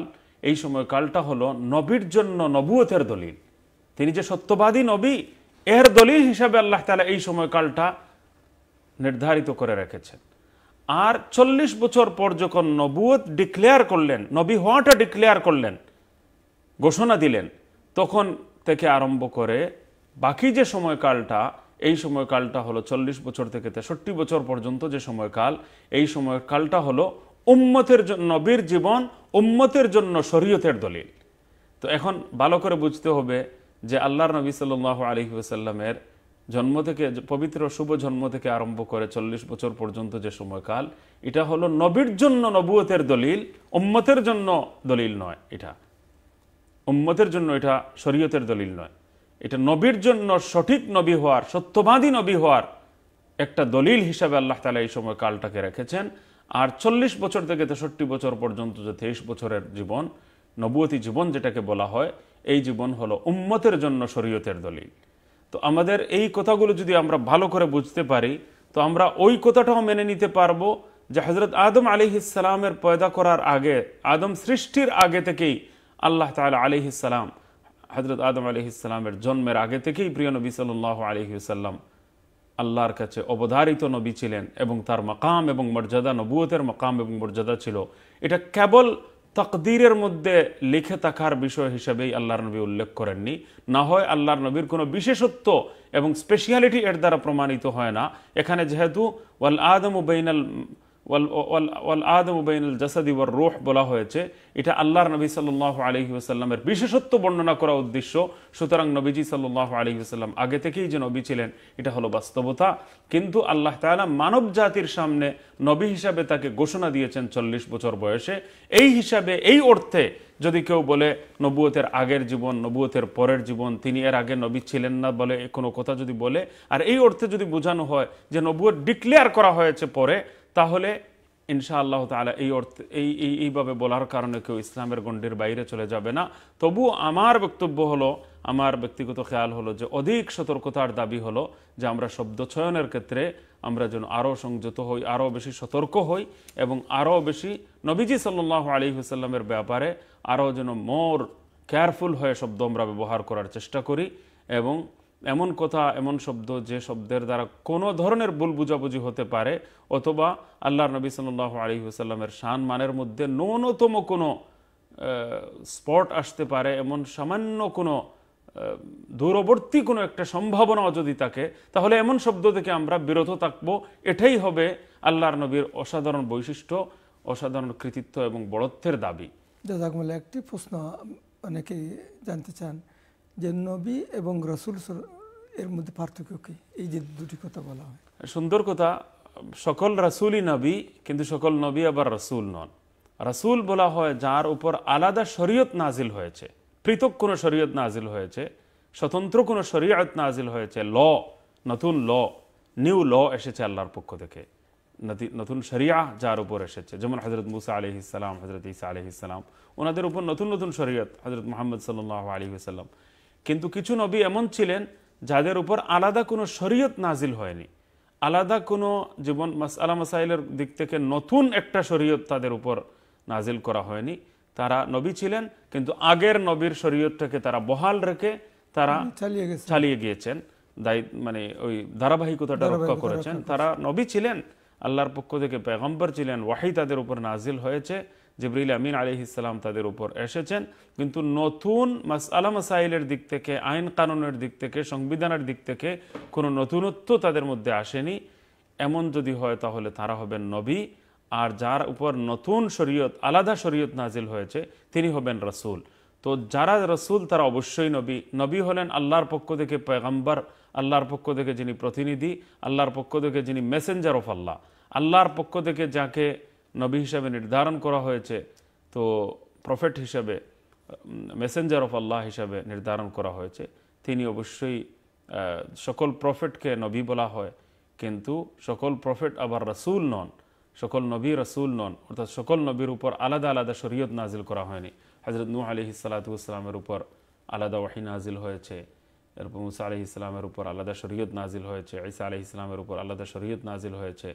এই সময়কালটা হলো নবীর জন্য নবুয়তের দলিল। তিনি যে সত্যবাদী নবী, এর দলিল হিসাবে আল্লাহ তালা এই সময়কালটা নির্ধারিত করে রেখেছেন। আর চল্লিশ বছর পর যখন নবুয়ত ডিক্লেয়ার করলেন, নবী হওয়াটা ডিক্লেয়ার করলেন, ঘোষণা দিলেন, তখন থেকে আরম্ভ করে বাকি যে সময়কালটা, এই সময়কালটা হলো চল্লিশ বছর থেকে তেষট্টি বছর পর্যন্ত যে সময়কাল, এই সময়কালটা হলো উম্মতের নবীর জীবন, উম্মতের জন্য শরীয়তের দলিল। তো এখন ভালো করে বুঝতে হবে যে আল্লাহর নবী সাল আলী ওসাল্লামের জন্ম থেকে, পবিত্র শুভ জন্ম থেকে আরম্ভ করে চল্লিশ বছর পর্যন্ত যে সময়কাল, এটা হলো নবীর জন্য নবুয়তের দলিল, উম্মতের জন্য দলিল নয় এটা। উম্মতের জন্য এটা শরীয়তের দলিল নয়। এটা নবীর জন্য সঠিক নবী হওয়ার, সত্যবাদী নবী হওয়ার একটা দলিল হিসাবে আল্লাহ তালা এই সময় কালটাকে রেখেছেন। আর চল্লিশ বছর থেকে তেষট্টি বছর পর্যন্ত যে তেইশ বছরের জীবন, নবুয়তি জীবন যেটাকে বলা হয়, এই জীবন হলো উম্মতের জন্য শরীয়তের দলিল। তো আমাদের এই কথাগুলো যদি আমরা ভালো করে বুঝতে পারি, তো আমরা ওই কথাটাও মেনে নিতে পারব যে হজরত আদম আলী পয়দা করার আগে, আদম সৃষ্টির আগে থেকেই আল্লাহ তালা আলী ইসালাম হজরত আদম আলী জন্মের আগে থেকেই প্রিয় নবী সাল আলী সাল্লাম আল্লাহর কাছে অবধারিত নবী ছিলেন এবং তার মকাম এবং মর্যাদা, নবুয়তের মকাম এবং মর্যাদা ছিল। এটা কেবল তকদিরের মধ্যে লিখে থাকার বিষয় হিসেবেই আল্লাহর নবী উল্লেখ করেননি। না হয় আল্লাহর নবীর কোনো বিশেষত্ব এবং স্পেশিয়ালিটি এর দ্বারা প্রমাণিত হয় না। এখানে যেহেতু, ওয়াল আদম বেইনাল ওয়াল আদম বেইনুল জাসাদি ওয়ার রোহ বলা হয়েছে। এটা আল্লাহর নবী সাল্লাহ আলহি আসাল্লামের বিশেষত্ব বর্ণনা করা উদ্দেশ্য। সুতরাং নবীজি সাল্লাহ আলহি আসাল্লাম আগে থেকেই যে নবী ছিলেন, এটা হলো বাস্তবতা। কিন্তু আল্লাহ তালা মানব জাতির সামনে নবী হিসাবে তাকে ঘোষণা দিয়েছেন চল্লিশ বছর বয়সে। এই হিসাবে, এই অর্থে যদি কেউ বলে নবুয়তের আগের জীবন, নবুয়তের পরের জীবন, তিনি এর আগে নবী ছিলেন না বলে কোনো কথা যদি বলে, আর এই অর্থে যদি বোঝানো হয় যে নবুয়ত ডিক্লেয়ার করা হয়েছে পরে তাহলে ইনশা আল্লাহ তালা এই অর্থে, এই এই, এইভাবে বলার কারণে কেউ ইসলামের গণ্ডির বাইরে চলে যাবে না। তবু আমার বক্তব্য হলো, আমার ব্যক্তিগত খেয়াল হলো যে অধিক সতর্কতার দাবি হলো যে আমরা শব্দ চয়নের ক্ষেত্রে আমরা যেন আরও সংযত হই আরও বেশি সতর্ক হই এবং আরও বেশি নবীজি সাল্লাহ আলী হুসাল্লামের ব্যাপারে আরও যেন মোর কেয়ারফুল হয়ে শব্দ আমরা ব্যবহার করার চেষ্টা করি এবং এমন কথা, এমন শব্দ যে শব্দের দ্বারা কোনো ধরনের ভুল বুঝাবুঝি হতে পারে, অথবা আল্লাহর নবী সাল্লাহ আলী হুসাল্লামের শান মানের মধ্যে ন্যূনতম কোনো স্পট আসতে পারে, এমন সামান্য কোনো দূরবর্তী কোনো একটা সম্ভাবনাও যদি থাকে, তাহলে এমন শব্দ থেকে আমরা বিরত থাকব। এটাই হবে আল্লাহর নবীর অসাধারণ বৈশিষ্ট্য, অসাধারণ কৃতিত্ব এবং বড়ত্বের দাবি। জাজাকমুল্লাহ, একটি প্রশ্ন অনেকেই জানতে চান। যে নবী এবং রসুল এর মধ্যে পার্থক্য কি? এই যে দুটি কথা বলা হয়। সুন্দর কথা, সকল রাসুলই নবী, কিন্তু সকল নবী আবার রসুল নন। রাসুল বলা হয় যার উপর আলাদা শরীয়ত নাজিল হয়েছে। পৃথক কোনো শরীয়ত নাজিল হয়েছে, স্বতন্ত্র কোনো শরীয়ত নাজিল হয়েছে। ল, নতুন ল, নিউ ল এসেছে আল্লাহর পক্ষ থেকে। নতুন শরিয়া যার উপর এসেছে। যেমন হজরত মুসা আলি ইসলাম হজরত ইসা আলি ইসলাম ওনাদের উপর নতুন নতুন শরীয়ত হজরত মোহাম্মদ সাল্লাহ আলী সাল্লাম কিন্তু কিছু নবী এমন ছিলেন যাদের উপর আলাদা কোনো শরীয়ত নাজিল হয়নি। আলাদা কোনো জীবন মাসালা মাসাইলের দিক থেকে নতুন একটা শরীয়ত তাদের উপর নাজিল করা হয়নি। তারা নবী ছিলেন কিন্তু আগের নবীর শরীয়তটাকে তারা বহাল রেখে তারা চালিয়ে গিয়েছেন। মানে ওই ধারাবাহিকতাটা রক্ষা করেছেন। তারা নবী ছিলেন আল্লাহর পক্ষ থেকে পেগম্বর ছিলেন ওয়াহি তাদের উপর নাজিল হয়েছে। জিবরিল আমিন আলি ইসলাম তাদের উপর এসেছেন। কিন্তু নতুন মাসালা মাসাইলের দিক থেকে, আইন কানুনের দিক থেকে, সংবিধানের দিক থেকে কোনো নতুনত্ব তাদের মধ্যে আসেনি। এমন যদি হয় তাহলে তারা হবেন নবী। আর যার উপর নতুন শরীয়ত, আলাদা শরীয়ত নাজিল হয়েছে, তিনি হবেন রসুল। তো যারা রসুল, তারা অবশ্যই নবী। নবী হলেন আল্লাহর পক্ষ থেকে পয়গাম্বার, আল্লাহর পক্ষ থেকে যিনি প্রতিনিধি, আল্লাহর পক্ষ থেকে যিনি মেসেঞ্জার অফ আল্লাহ আল্লাহর পক্ষ থেকে যাকে নবী হিসাবে নির্ধারণ করা হয়েছে, তো প্রফেট হিসাবে মেসেঞ্জার অফ আল্লাহ হিসাবে নির্ধারণ করা হয়েছে। তিনি অবশ্যই সকল প্রফেটকে নবী বলা হয়, কিন্তু সকল প্রফেট আবার রসুল নন, সকল নবী রসুল নন, অর্থাৎ সকল নবীর উপর আলাদা আলাদা শরীয়ত নাজিল করা হয়নি। হজরত নূ আলি সালাতামের উপর আলাদা ওয়াহি নাজিল হয়েছে, এরপর মুসা আলি ইসলামের উপর আলাদা শরীয়ত নাজিল হয়েছে, ঈসা আলি ইসলামের উপর আলাদা শরীয়ত নাজিল হয়েছে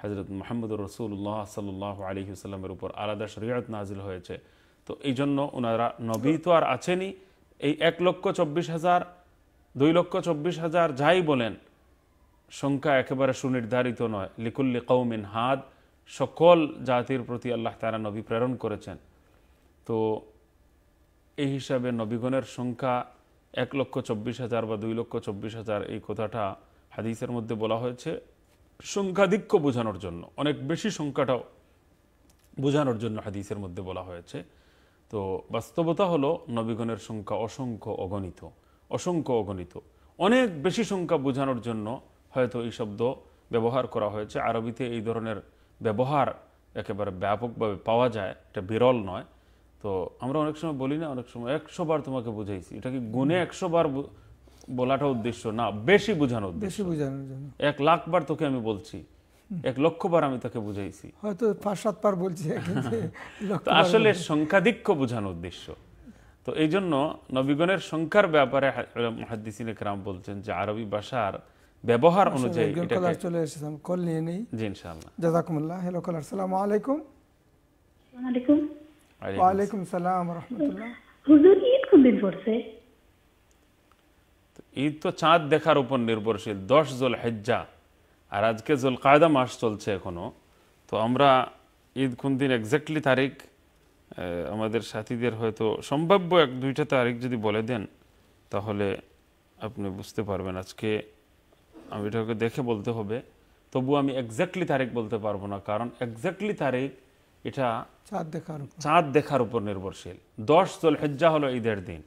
হজরত মোহাম্মদ রসুল্লাহ সাল্লাহ আলী সাল্লামের উপর আলাদা শরীয়ত নাজিল হয়েছে। তো এই জন্য ওনারা নবী তো আর আছেনই। এই এক লক্ষ চব্বিশ হাজার, দুই লক্ষ চব্বিশ হাজার যাই বলেন, সংখ্যা একেবারে সুনির্ধারিত নয়। লিকুল্লি কৌমিন হাদ, সকল জাতির প্রতি আল্লাহ তারা নবী প্রেরণ করেছেন। তো এই হিসাবে নবীগণের সংখ্যা এক লক্ষ চব্বিশ হাজার বা দুই লক্ষ চব্বিশ হাজার এই কথাটা হাদিসের মধ্যে বলা হয়েছে। সংখ্যাধিক্য বোঝানোর জন্য, অনেক বেশি সংখ্যাটাও বোঝানোর জন্য হাদিসের মধ্যে বলা হয়েছে। তো বাস্তবতা হলো, নবীগণের সংখ্যা অসংখ্য অগণিত অসংখ্য অগণিত। অনেক বেশি সংখ্যা বোঝানোর জন্য হয়তো এই শব্দ ব্যবহার করা হয়েছে। আরবিতে এই ধরনের ব্যবহার একেবারে ব্যাপকভাবে পাওয়া যায়, এটা বিরল নয়। তো আমরা অনেক সময় বলি না, অনেক সময় একশো বার তোমাকে বুঝাইছি। এটা কি গুনে একশো বার বলাটা উদ্দেশ্য না বেশি বোঝানো বেশি বোঝানোর জন্য। এক লাখ বার তোকে আমি বলছি এক লক্ষবার আমি তাকে বুঝাইছি। হয়তো পাঁচ সাতবার বলছি কিন্তু লক্ষ তো আসলে সংখ্যাধিক্য বোঝানো উদ্দেশ্য। তো এই জন্য নবীগণের সংখ্যার ব্যাপারে মহাদিসিন একরাম বলছেন যে আরবি ভাষার ব্যবহার অনুযায়ী কলার চলে এসেছেন কল নিয়ে নেই। জি ইনশাআল্লাহ। জাজাকুমুল্লাহ। হ্যালো কলার সালাম আলাইকুম। আলাইকুম আলাইকুম। ওয়ালাইকুম সালাম রহমতুল্লাহ। হুজুর ঈদ কোন দিন পড়ছে? ঈদ তো চাঁদ দেখার উপর নির্ভরশীল দশ জল হেজ্জা আর আজকে জল কায়দা মাস চলছে এখনও তো আমরা ঈদ কোন দিন এক্স্যাক্টলি তারিখ আমাদের সাথীদের হয়তো সম্ভাব্য এক দুইটা তারিখ যদি বলে দেন তাহলে আপনি বুঝতে পারবেন। আজকে আমি এটাকে দেখে বলতে হবে। তবু আমি এক্স্যাক্টলি তারিখ বলতে পারব না কারণ এক্স্যাক্টলি তারিখ এটা চাঁদ দেখার চাঁদ দেখার উপর নির্ভরশীল। দশ জল হেজ্জা হলো ঈদের দিন।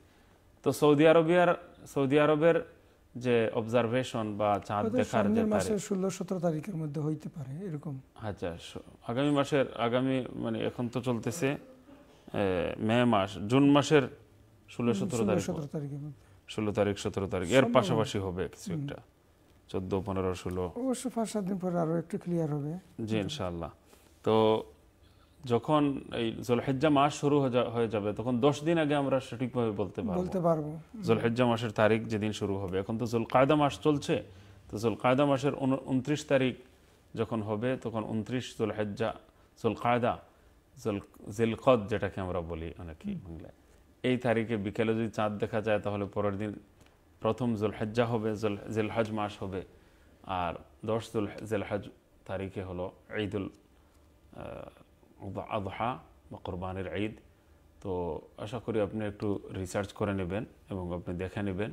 তো সৌদি আরবিয়ার সৌদি আরবের যে অবজারভেশন বা চাঁদ দেখার যে মাসের ষোলো সতেরো তারিখের মধ্যে হইতে পারে এরকম। আচ্ছা আগামী মাসের আগামী মানে এখন তো চলতেছে মে মাস জুন মাসের ষোলো সতেরো ষোলো তারিখ সতেরো তারিখের মধ্যে। ষোলো তারিখ সতেরো তারিখ এর পাশাপাশি হবে কিছু একটা। চোদ্দ পনেরো ষোলো। অবশ্য পাঁচ সাত দিন পরে আরও একটু ক্লিয়ার হবে। জি ইনশাআল্লাহ। তো যখন এই জলহেজ্জা মাস শুরু হয়ে যাবে তখন দশ দিন আগে আমরা সঠিকভাবে বলতে পারব। বলতে পারব। জুলহেজ্জা মাসের তারিখ যেদিন শুরু হবে। এখন তো জুল কায়দা মাস চলছে তো জুল কায়দা মাসের উনত্রিশ তারিখ যখন হবে তখন উনত্রিশ জুলহেজ্জা জুল কায়দা জুল জিলকদ যেটাকে আমরা বলি অনেকেই বাংলায় এই তারিখে বিকেলে যদি চাঁদ দেখা যায় তাহলে পরের দিন প্রথম জুলহেজ্জা হবে জুল জিলহজ মাস হবে। আর দশ জুল জিলহজ তারিখে হলো ঈদুল আদহা বা কোরবানির ঈদ। তো আশা করি আপনি একটু রিসার্চ করে নেবেন এবং আপনি দেখে নেবেন।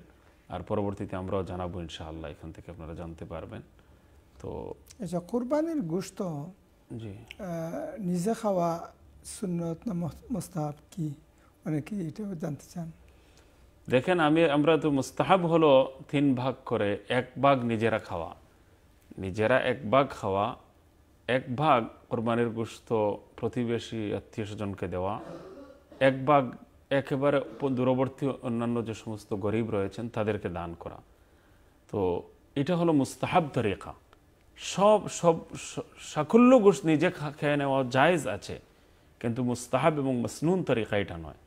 আর পরবর্তীতে আমরাও জানাব ইনশাআল্লাহ এখান থেকে আপনারা জানতে পারবেন। তো আচ্ছা কোরবানির গোস্ত জি। নিজে খাওয়া সুন্নত না মোস্তাহাব কি? অনেকে এটাও জানতে চান। দেখেন আমি আমরা তো মুস্তাহাব হলো তিন ভাগ করে এক ভাগ নিজেরা খাওয়া। নিজেরা এক ভাগ খাওয়া এক ভাগ কোরবানির গোস্ত প্রতিবেশী আত্মীয় স্বজনকে দেওয়া, এক ভাগ একেবারে দূরবর্তী অন্যান্য যে সমস্ত গরিব রয়েছেন তাদেরকে দান করা। তো এটা হলো মুস্তাহাব তরিকা। সব সব সাকুল্য গোষ্ঠ নিজে খেয়ে নেওয়া জায়েজ আছে, কিন্তু মুস্তাহাব এবং মসনুন তরিকা এটা নয়।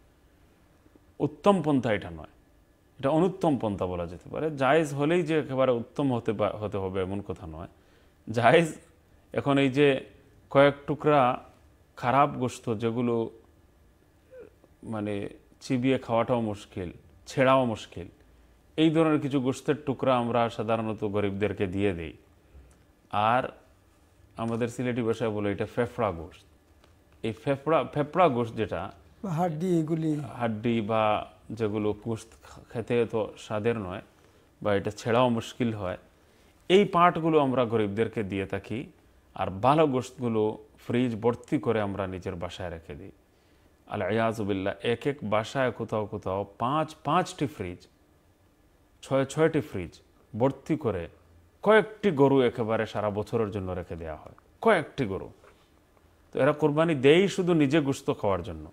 উত্তম পন্থা এটা নয়। এটা অনুত্তম পন্থা বলা যেতে পারে। জায়েজ হলেই যে একেবারে উত্তম হতে হতে হবে এমন কথা নয়। জায়েজ এখন এই যে কয়েক টুকরা খারাপ গোস্ত যেগুলো মানে চিবিয়ে খাওয়াটাও মুশকিল ছেঁড়াও মুশকিল এই ধরনের কিছু গোস্তের টুকরা আমরা সাধারণত গরিবদেরকে দিয়ে দেই। আর আমাদের সিলেটি ভাষায় বলে এটা ফেফড়া গোস্ত। এই ফেফড়া ফেফড়া গোস্ত যেটা হাড্ডি এগুলি। হাড্ডি বা যেগুলো গোস্ত খেতে তো স্বাদের নয় বা এটা ছেঁড়াও মুশকিল হয় এই পার্টগুলো আমরা গরিবদেরকে দিয়ে থাকি। আর ভালো গোস্তগুলো ফ্রিজ ভর্তি করে আমরা নিজের বাসায় রেখে দিই। আল ইয়াজুবিল্লাহ এক এক বাসায় কোথাও কোথাও পাঁচ, পাঁচটি ফ্রিজ ছয়, ছয়টি ফ্রিজ ভর্তি করে কয়েকটি গরু একেবারে সারা বছরের জন্য রেখে দেওয়া হয়। কয়েকটি গরু। তো এরা কোরবানি দেই শুধু নিজে গুস্ত খাওয়ার জন্য।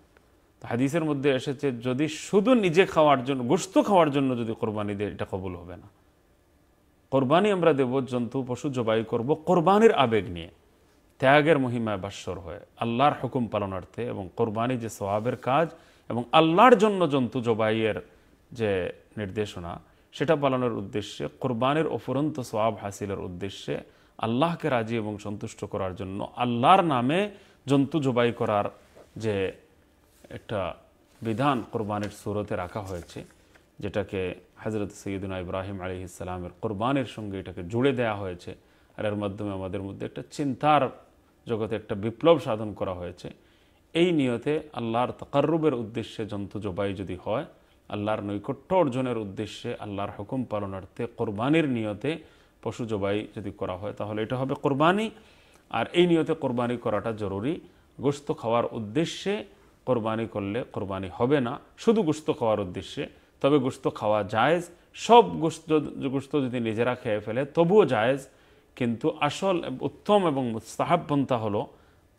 হাদিসের মধ্যে এসেছে, যদি শুধু নিজে খাওয়ার জন্য গোস্ত খাওয়ার জন্য যদি কোরবানি দেয়, এটা কবুল হবে না। কোরবানি আমরা দেব, জন্তু, পশু, জবাই করব, কোরবানির আবেগ নিয়ে। ত্যাগের মহিমায় বাস্বর হয়ে, আল্লাহর হুকুম পালনার্থে এবং কোরবানি যে সওয়াবের কাজ এবং আল্লাহর জন্য জন্তু জবাইয়ের যে নির্দেশনা, সেটা পালনের উদ্দেশ্যে, কোরবানির অফুরন্ত সওয়াব হাসিলের উদ্দেশ্যে আল্লাহকে রাজি এবং সন্তুষ্ট করার জন্য আল্লাহর নামে জন্তু জবাই করার যে একটা বিধান কোরবানির সুরতে রাখা হয়েছে, যেটাকে হজরত সৈয়দুনা ইব্রাহিম আলী ইসলামের কোরবানির সঙ্গে এটাকে জুড়ে দেওয়া হয়েছে। আর এর মাধ্যমে আমাদের মধ্যে একটা চিন্তার জগতে একটা বিপ্লব সাধন করা হয়েছে। এই নিয়তে আল্লাহর তকারুবের উদ্দেশ্যে জন্তু জবাই যদি হয়, আল্লাহর নৈকট্য অর্জনের উদ্দেশ্যে আল্লাহর হুকুম পালনার্থে কোরবানির নিয়তে পশু জবাই যদি করা হয়, তাহলে এটা হবে কোরবানি। আর এই নিয়তে কোরবানি করাটা জরুরি। গোস্ত খাওয়ার উদ্দেশ্যে কোরবানি করলে কোরবানি হবে না। শুধু গোস্ত খাওয়ার উদ্দেশ্যে তবে গোস্ত খাওয়া জায়েজ। সব গোস্ত গোস্ত যদি নিজেরা খেয়ে ফেলে, তবুও জায়েজ। কিন্তু আসল, উত্তম এবং মুস্তাহাব পন্থা হলো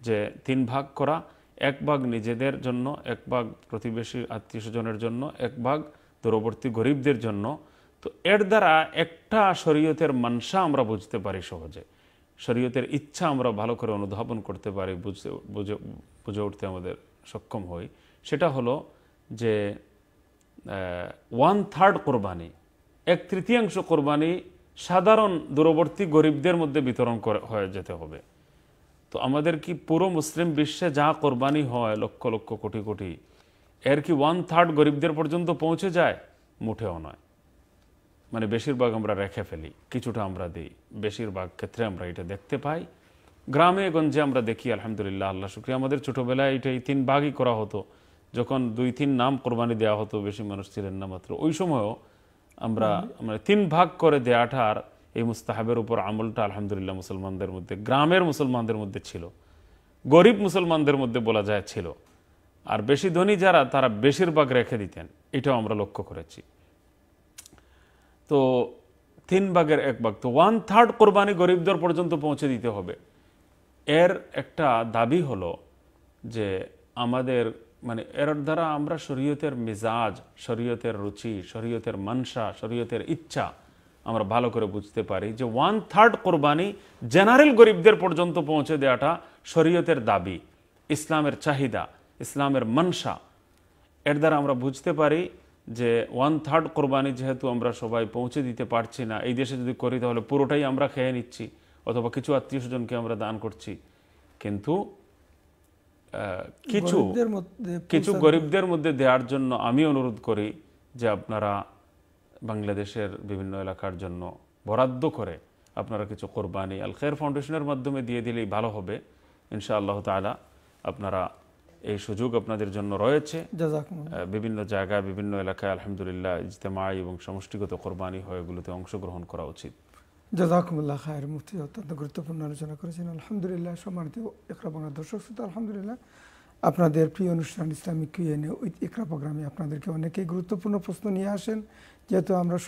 যে তিন ভাগ করা, এক ভাগ নিজেদের জন্য, এক ভাগ প্রতিবেশী আত্মীয় স্বজনের জন্য, এক ভাগ দূরবর্তী গরিবদের জন্য। তো এর দ্বারা একটা শরীয়তের মানসা আমরা বুঝতে পারি সহজে। শরীয়তের ইচ্ছা আমরা ভালো করে অনুধাবন করতে পারি, বুঝতে, বুঝে বুঝে উঠতে আমাদের সক্ষম হই। সেটা হলো যে ওয়ান থার্ড কোরবানি, এক তৃতীয়াংশ কোরবানি সাধারণ দূরবর্তী গরিবদের মধ্যে বিতরণ হয়ে যেতে হবে। তো আমাদের কি পুরো মুসলিম বিশ্বে যা কোরবানি হয় লক্ষ লক্ষ কোটি কোটি, এর কি ওয়ান থার্ড গরিবদের পর্যন্ত পৌঁছে যায়? মুঠেও নয়। মানে বেশিরভাগ আমরা রেখে ফেলি, কিছুটা আমরা দিই, বেশিরভাগ ক্ষেত্রে আমরা এটা দেখতে পাই। গ্রামে গঞ্জে আমরা দেখি, আলহামদুলিল্লাহ, আল্লাহ শুক্রিয়া। আমাদের ছোটবেলায় এটা এই তিন ভাগই করা হতো। যখন দুই তিন নাম কোরবানি দেওয়া হতো, বেশি মানুষ ছিলেন না মাত্র। ওই সময়ও আমরা মানে তিন ভাগ করে দেওয়াটার এই মুস্তাহাবের উপর আমলটা আলহামদুলিল্লাহ মুসলমানদের মধ্যে, গ্রামের মুসলমানদের মধ্যে ছিল। গরিব মুসলমানদের মধ্যে বলা যায় ছিল। আর বেশি ধনী যারা, তারা বেশিরভাগ রেখে দিতেন। এটাও আমরা লক্ষ্য করেছি। তো তিন ভাগের এক ভাগ, তো ওয়ান থার্ড কোরবানি গরিবদের পর্যন্ত পৌঁছে দিতে হবে। এর একটা দাবি হলো যে আমাদের মানে এর দ্বারা আমরা শরীয়তের মিজাজ, শরীয়তের রুচি, শরীয়তের মানসা, শরীয়তের ইচ্ছা আমরা ভালো করে বুঝতে পারি যে ওয়ান থার্ড কোরবানি জেনারেল গরিবদের পর্যন্ত পৌঁছে দেওয়াটা শরীয়তের দাবি, ইসলামের চাহিদা, ইসলামের মানসা। এর দ্বারা আমরা বুঝতে পারি যে ওয়ান থার্ড কোরবানি যেহেতু আমরা সবাই পৌঁছে দিতে পারছি না, এই দেশে যদি করি তাহলে পুরোটাই আমরা খেয়ে নিচ্ছি, অথবা কিছু আত্মীয় স্বজনকে আমরা দান করছি। কিন্তু কিছু কিছু গরিবদের মধ্যে দেওয়ার জন্য আমি অনুরোধ করি যে আপনারা বাংলাদেশের বিভিন্ন এলাকার জন্য বরাদ্দ করে আপনারা কিছু কোরবানি আল খের ফাউন্ডেশনের মাধ্যমে দিয়ে দিলেই ভালো হবে। ইনশা আল্লাহ তালা আপনারা এই সুযোগ আপনাদের জন্য রয়েছে। বিভিন্ন জায়গায় বিভিন্ন এলাকায় আলহামদুলিল্লাহ ইজতেমাই এবং সমষ্টিগত কোরবানি হয় এগুলোতে অংশগ্রহণ করা উচিত। জাজাকুমুল্লাহ খায়ের মুফতি অত্যন্ত গুরুত্বপূর্ণ আলোচনা করেছেন। আলহামদুলিল্লাহ, সম্মানিত একরা বাংলা দর্শক শ্রোতা, আলহামদুলিল্লাহ, আপনাদের প্রিয় অনুষ্ঠান ইসলামিক কিউএনএ উইথ ইকরা প্রোগ্রামে আপনাদেরকে অনেকেই গুরুত্বপূর্ণ প্রশ্ন নিয়ে আসেন। যেহেতু আমরা